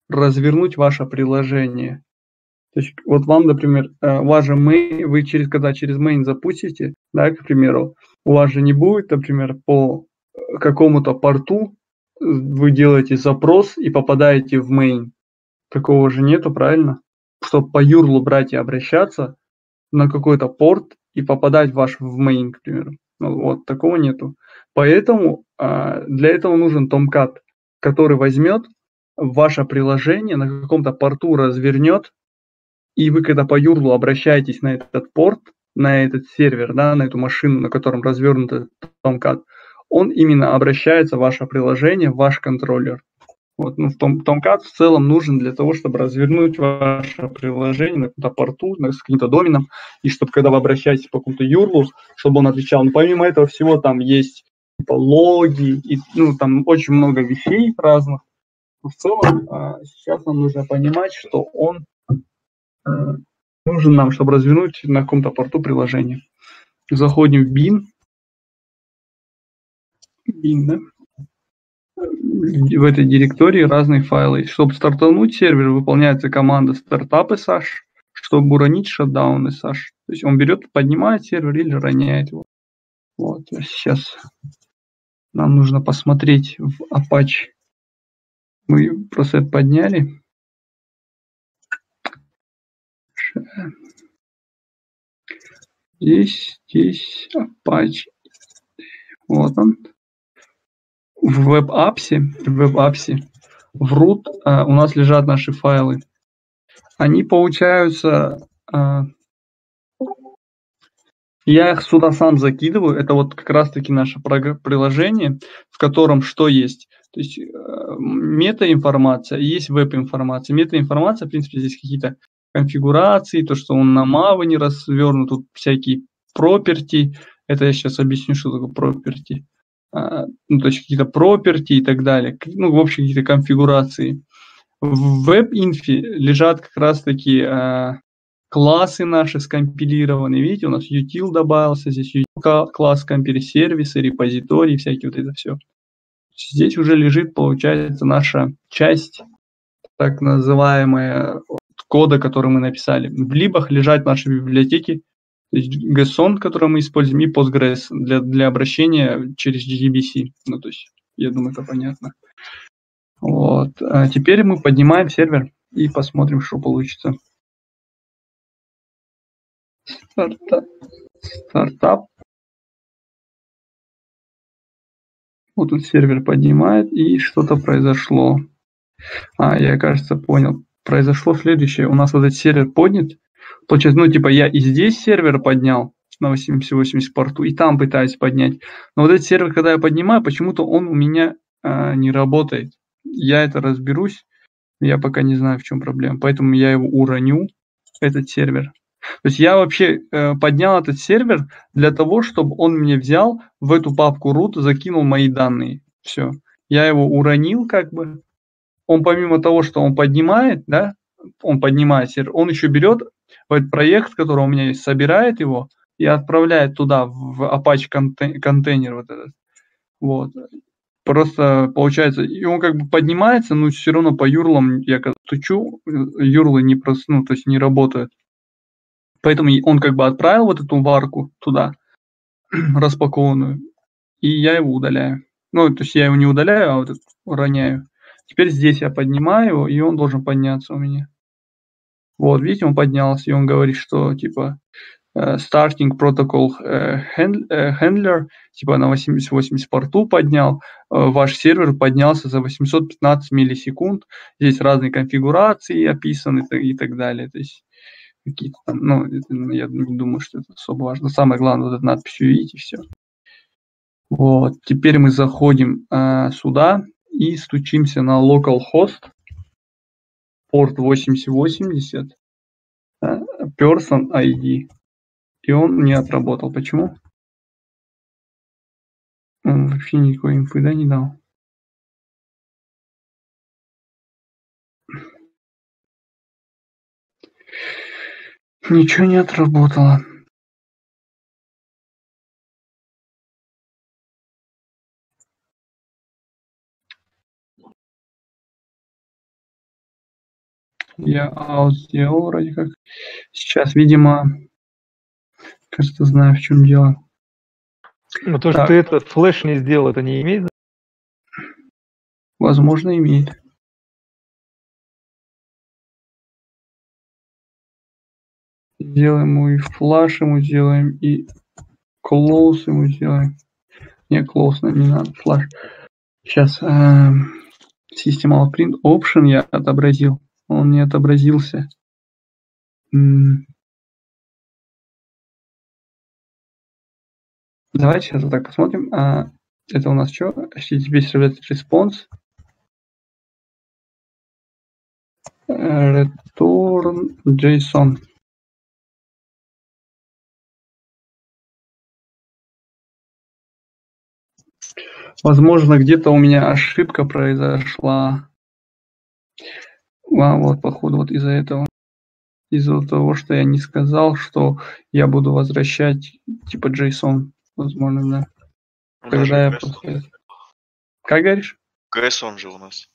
развернуть ваше приложение. То есть вот вам, например, э, же main, вы через, когда через main запустите, да, к примеру, у вас же не будет, например, по какому-то порту вы делаете запрос и попадаете в main. Такого же нету, правильно? Чтобы по юрлу брать и обращаться на какой-то порт и попадать ваш в main, к примеру. Ну, вот, такого нету. Поэтому а, для этого нужен Tomcat, который возьмет ваше приложение на каком-то порту развернет и вы, когда по юрлу обращаетесь на этот порт, на этот сервер, да, на эту машину, на котором развернут этот Tomcat, он именно обращается в ваше приложение, в ваш контроллер. Вот, ну, Tom, Tomcat в целом нужен для того, чтобы развернуть ваше приложение на каком-то порту, на, с каким-то доменом, и чтобы, когда вы обращаетесь по какому-то юрлу, чтобы он отвечал. Но помимо этого всего там есть типа, логи, и, ну, там очень много вещей разных. Но в целом а, сейчас нам нужно понимать, что он Э, нужен нам, чтобы развернуть на каком-то порту приложение. Заходим в bin. bin, да? В этой директории разные файлы. Чтобы стартануть сервер, выполняется команда startup SH. Чтобы уронить шатдаун SH. То есть он берет, поднимает сервер или роняет его. Вот, сейчас нам нужно посмотреть в Apache. Мы просто подняли. Здесь, здесь Apache. Вот он. В webapps е, в webapps е, в root а, у нас лежат наши файлы. Они получаются а, я их сюда сам закидываю. Это вот как раз-таки наше приложение, в котором что есть. То есть э, метаинформация, есть веб-информация. Метаинформация, в принципе, здесь какие-то конфигурации, то, что он на Mava не развернут, тут всякие property. Это я сейчас объясню, что такое property. А, ну, то есть какие-то property и так далее. Ну, в общем, какие-то конфигурации. В веб-инфе лежат как раз-таки а, классы наши скомпилированы. Видите, у нас util добавился, здесь util класс компили сервисы, репозитории, всякие вот это все. Здесь уже лежит, получается, наша часть, так называемая, кода, который мы написали. В либах лежат наши библиотеки, то есть GSON, который мы используем, и Postgres для, для обращения через JDBC. Ну, то есть, я думаю, это понятно. Вот. А теперь мы поднимаем сервер и посмотрим, что получится. Стартап. Стартап. Вот тут сервер поднимает, и что-то произошло. А, я, кажется, понял. Произошло следующее. У нас вот этот сервер поднят. Получается, ну, типа, я и здесь сервер поднял на 8080 порту, и там пытаюсь поднять. Но вот этот сервер, когда я поднимаю, почему-то он у меня а, не работает. Я это разберусь. Я пока не знаю, в чем проблема. Поэтому я его уроню, этот сервер. То есть я вообще э, поднял этот сервер для того, чтобы он мне взял в эту папку root, закинул мои данные. Все. Я его уронил как бы. Он помимо того, что он поднимает, да, он поднимает сервер, он еще берет этот проект, который у меня есть, собирает его и отправляет туда, в Apache контейнер вот этот. Вот. Просто получается, и он как бы поднимается, но все равно по юрлам я когда стучу, э, юрлы не просто, ну, то есть не работают. Поэтому он как бы отправил вот эту варку туда, распакованную, и я его удаляю. Ну, то есть я его не удаляю, а вот роняю. Теперь здесь я поднимаю его, и он должен подняться у меня. Вот, видите, он поднялся, и он говорит, что типа uh, starting protocol uh, handler, типа на 8080 порту поднял, ваш сервер поднялся за 815 миллисекунд. Здесь разные конфигурации описаны и так далее. То есть какие-то там, ну, я не думаю, что это особо важно. Самое главное, вот эту надпись увидеть и все. Вот, теперь мы заходим э, сюда и стучимся на localhost, порт 8080, э, person ID, и он не отработал. Почему? Он вообще никакой инфы, да, не дал. Ничего не отработало. Я аут сделал вроде как. Сейчас, видимо, кажется, знаю, в чем дело. Ну, то, что ты этот флеш не сделал, это не имеет? Возможно, имеет. Сделаем ему и флаш ему сделаем, и close ему сделаем. Не close нам не надо, флаш. Сейчас э, System Out Print Option я отобразил. Он не отобразился. Давайте сейчас вот так посмотрим. А, это у нас что? HTTP Servlet Response. Return JSON. Возможно, где-то у меня ошибка произошла. А, вот, походу, вот из-за этого. Из-за того, что я не сказал, что я буду возвращать типа JSON. Возможно, да. Когда я просто... Как говоришь? JSON же у нас.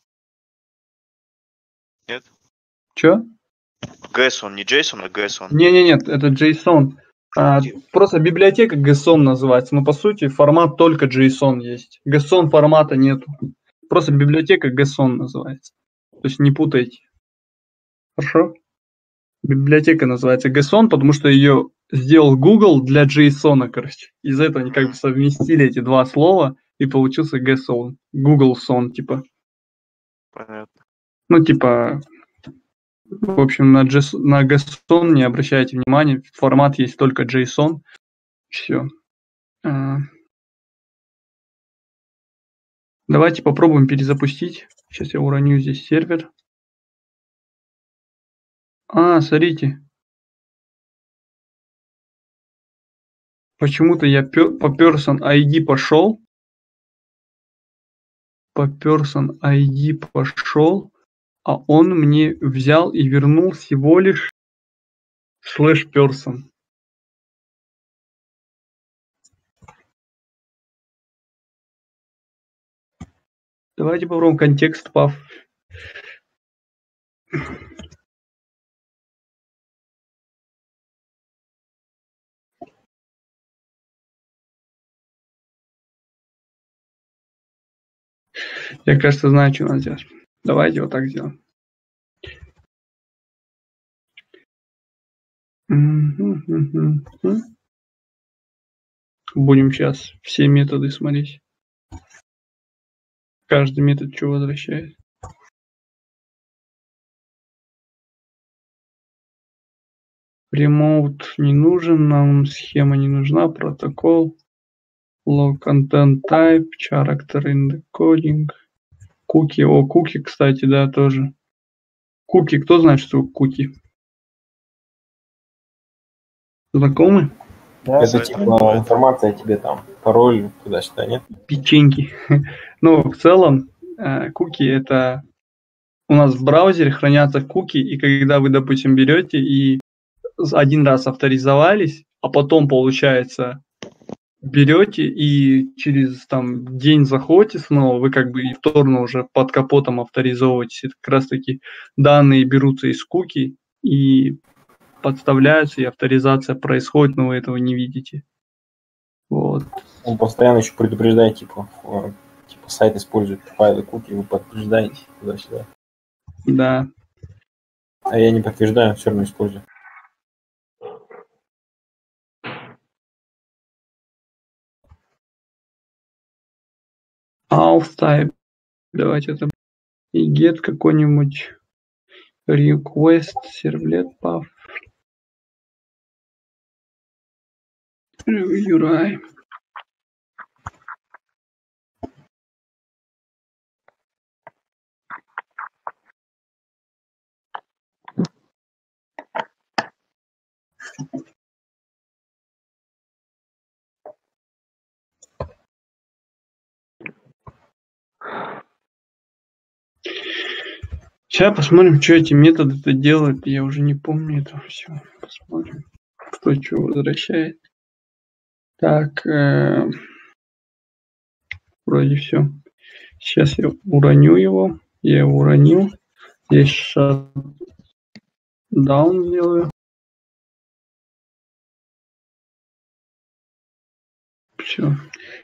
Нет? Чё? JSON, не JSON, а JSON. Не-не, нет, это JSON. А, просто библиотека GSON называется, но по сути формат только JSON есть. GSON формата нету. Просто библиотека GSON называется. То есть не путайте. Хорошо? Библиотека называется GSON, потому что ее сделал Google для JSON, короче. Из этого они как бы совместили эти два слова, и получился GSON. Google Son, типа. Понятно. Ну, типа, в общем, на, JS, на JSON не обращайте внимания, формат есть только JSON. Все. Давайте попробуем перезапустить. Сейчас я уроню здесь сервер. А, смотрите. Почему-то я по person ID пошел. По person ID пошел, а он мне взял и вернул всего лишь слэш person. Давайте попробуем контекст пав. Я, кажется, знаю, что надо сделать. Давайте вот так сделаем. Будем сейчас все методы смотреть. Каждый метод что возвращает. Remote не нужен, нам схема не нужна, протокол. Log content type, character in the coding. Куки. О, куки, кстати, да, тоже. Куки. Кто знает, что куки? Знакомы? Да, это типа информация о тебе там, пароль туда-сюда, нет? Печеньки. ну, в целом, э, куки это у нас в браузере хранятся куки, и когда вы, допустим, берете и один раз авторизовались, а потом, получается, берете и через там день заходите снова, вы как бы повторно уже под капотом авторизовываетесь. Это как раз таки данные берутся из куки и подставляются, и авторизация происходит, но вы этого не видите. Вот. Он постоянно еще предупреждает, типа, типа сайт использует файлы куки, вы подтверждаете туда-сюда. Да. А я не подтверждаю, все равно использую. Auth type. Давайте это и get какой-нибудь request servlet path URI. Сейчас посмотрим, что эти методы-то делают. Я уже не помню этого всего. Посмотрим, кто что возвращает. Так, э, вроде все. Сейчас я уроню его. Я его уронил. Здесь шатдаун сделаю. Все.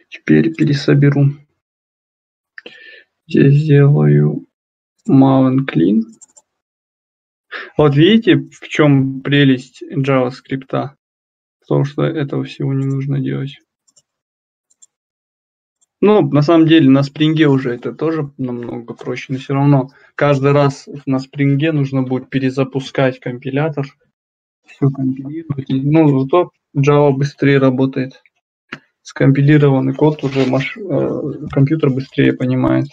Теперь пересоберу. Здесь сделаю Maven Clean. Вот видите, в чем прелесть JavaScript? Потому что этого всего не нужно делать. Ну, на самом деле, на спринге уже это тоже намного проще, но все равно каждый раз на спринге нужно будет перезапускать компилятор, все компилировать. Ну, зато Java быстрее работает. Скомпилированный код уже маш... э, компьютер быстрее понимает.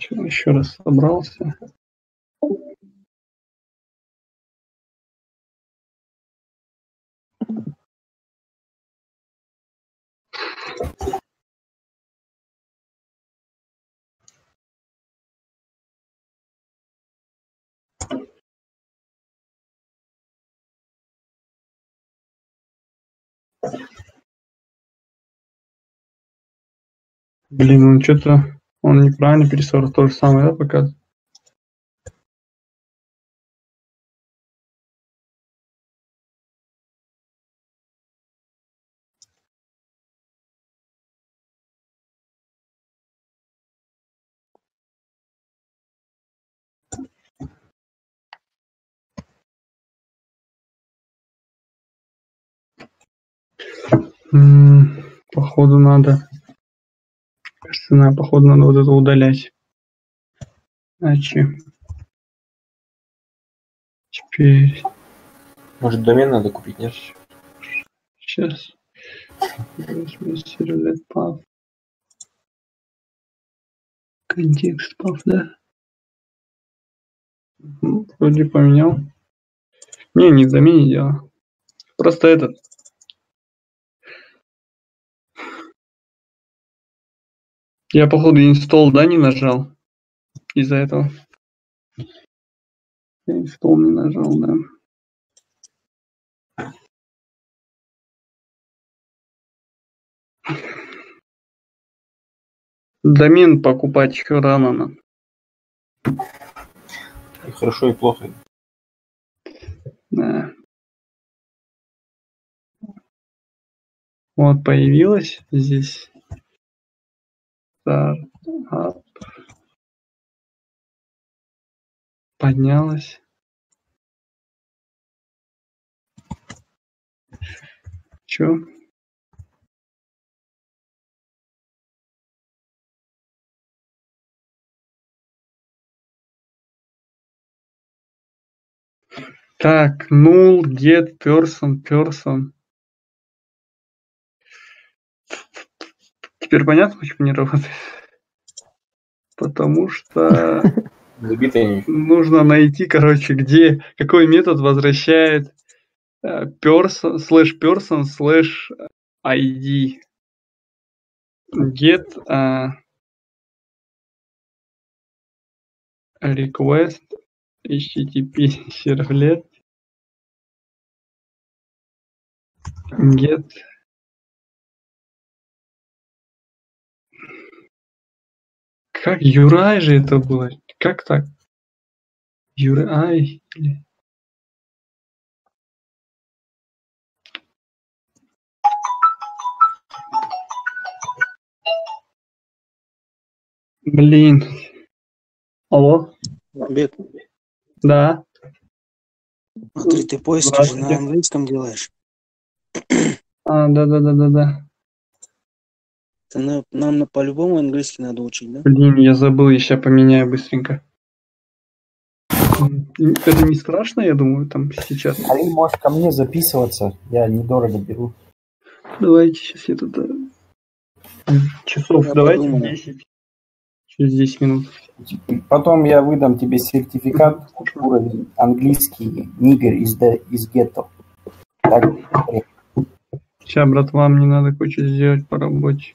Еще раз собрался. Блин, ну что-то... Он неправильно пересор, то же самое, да, пока. Походу надо Кажется, надо, походу надо вот это удалять. Иначе. Теперь. Может, домен надо купить, нет? Сейчас. Контекст path, да? Ну, Вроде поменял. Не, не в домене дело. Просто этот. Я, походу, инсталл, да, не нажал. Из-за этого. Я инсталл не нажал, да. Домен покупать еще рано нам. И хорошо, и плохо. Да. Вот появилась здесь. Стартап. Поднялась. Чё? Так, null, get, person, person. Теперь понятно, почему не работает? Потому что нужно найти, короче, где, какой метод возвращает э, person, слэш person, слэш ID. Get э, request HTTP сервлет get Как Юрай же это было? Как так? Юрай. Блин. Алло? Бек, Да. смотри, ты поиски же на английском делаешь. А, да, да, да, да, да. Это на- нам на по-любому английский надо учить, да? Блин, я забыл, я сейчас поменяю быстренько. Это не страшно, я думаю, там сейчас. Али, можешь ко мне записываться, я недорого беру. Давайте сейчас я тут... э, Часов Я давайте подумаю. 10. Через 10 минут. Потом я выдам тебе сертификат, уровень английский, нигер из, де- из гетто. Так, Сейчас, братва, мне надо кое-что сделать по работе.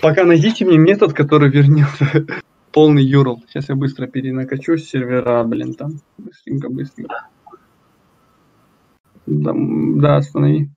Пока найдите мне метод, который вернет полный URL. Сейчас я быстро перенакачу с сервера, блин, там. Быстренько, быстренько. Да, да, останови.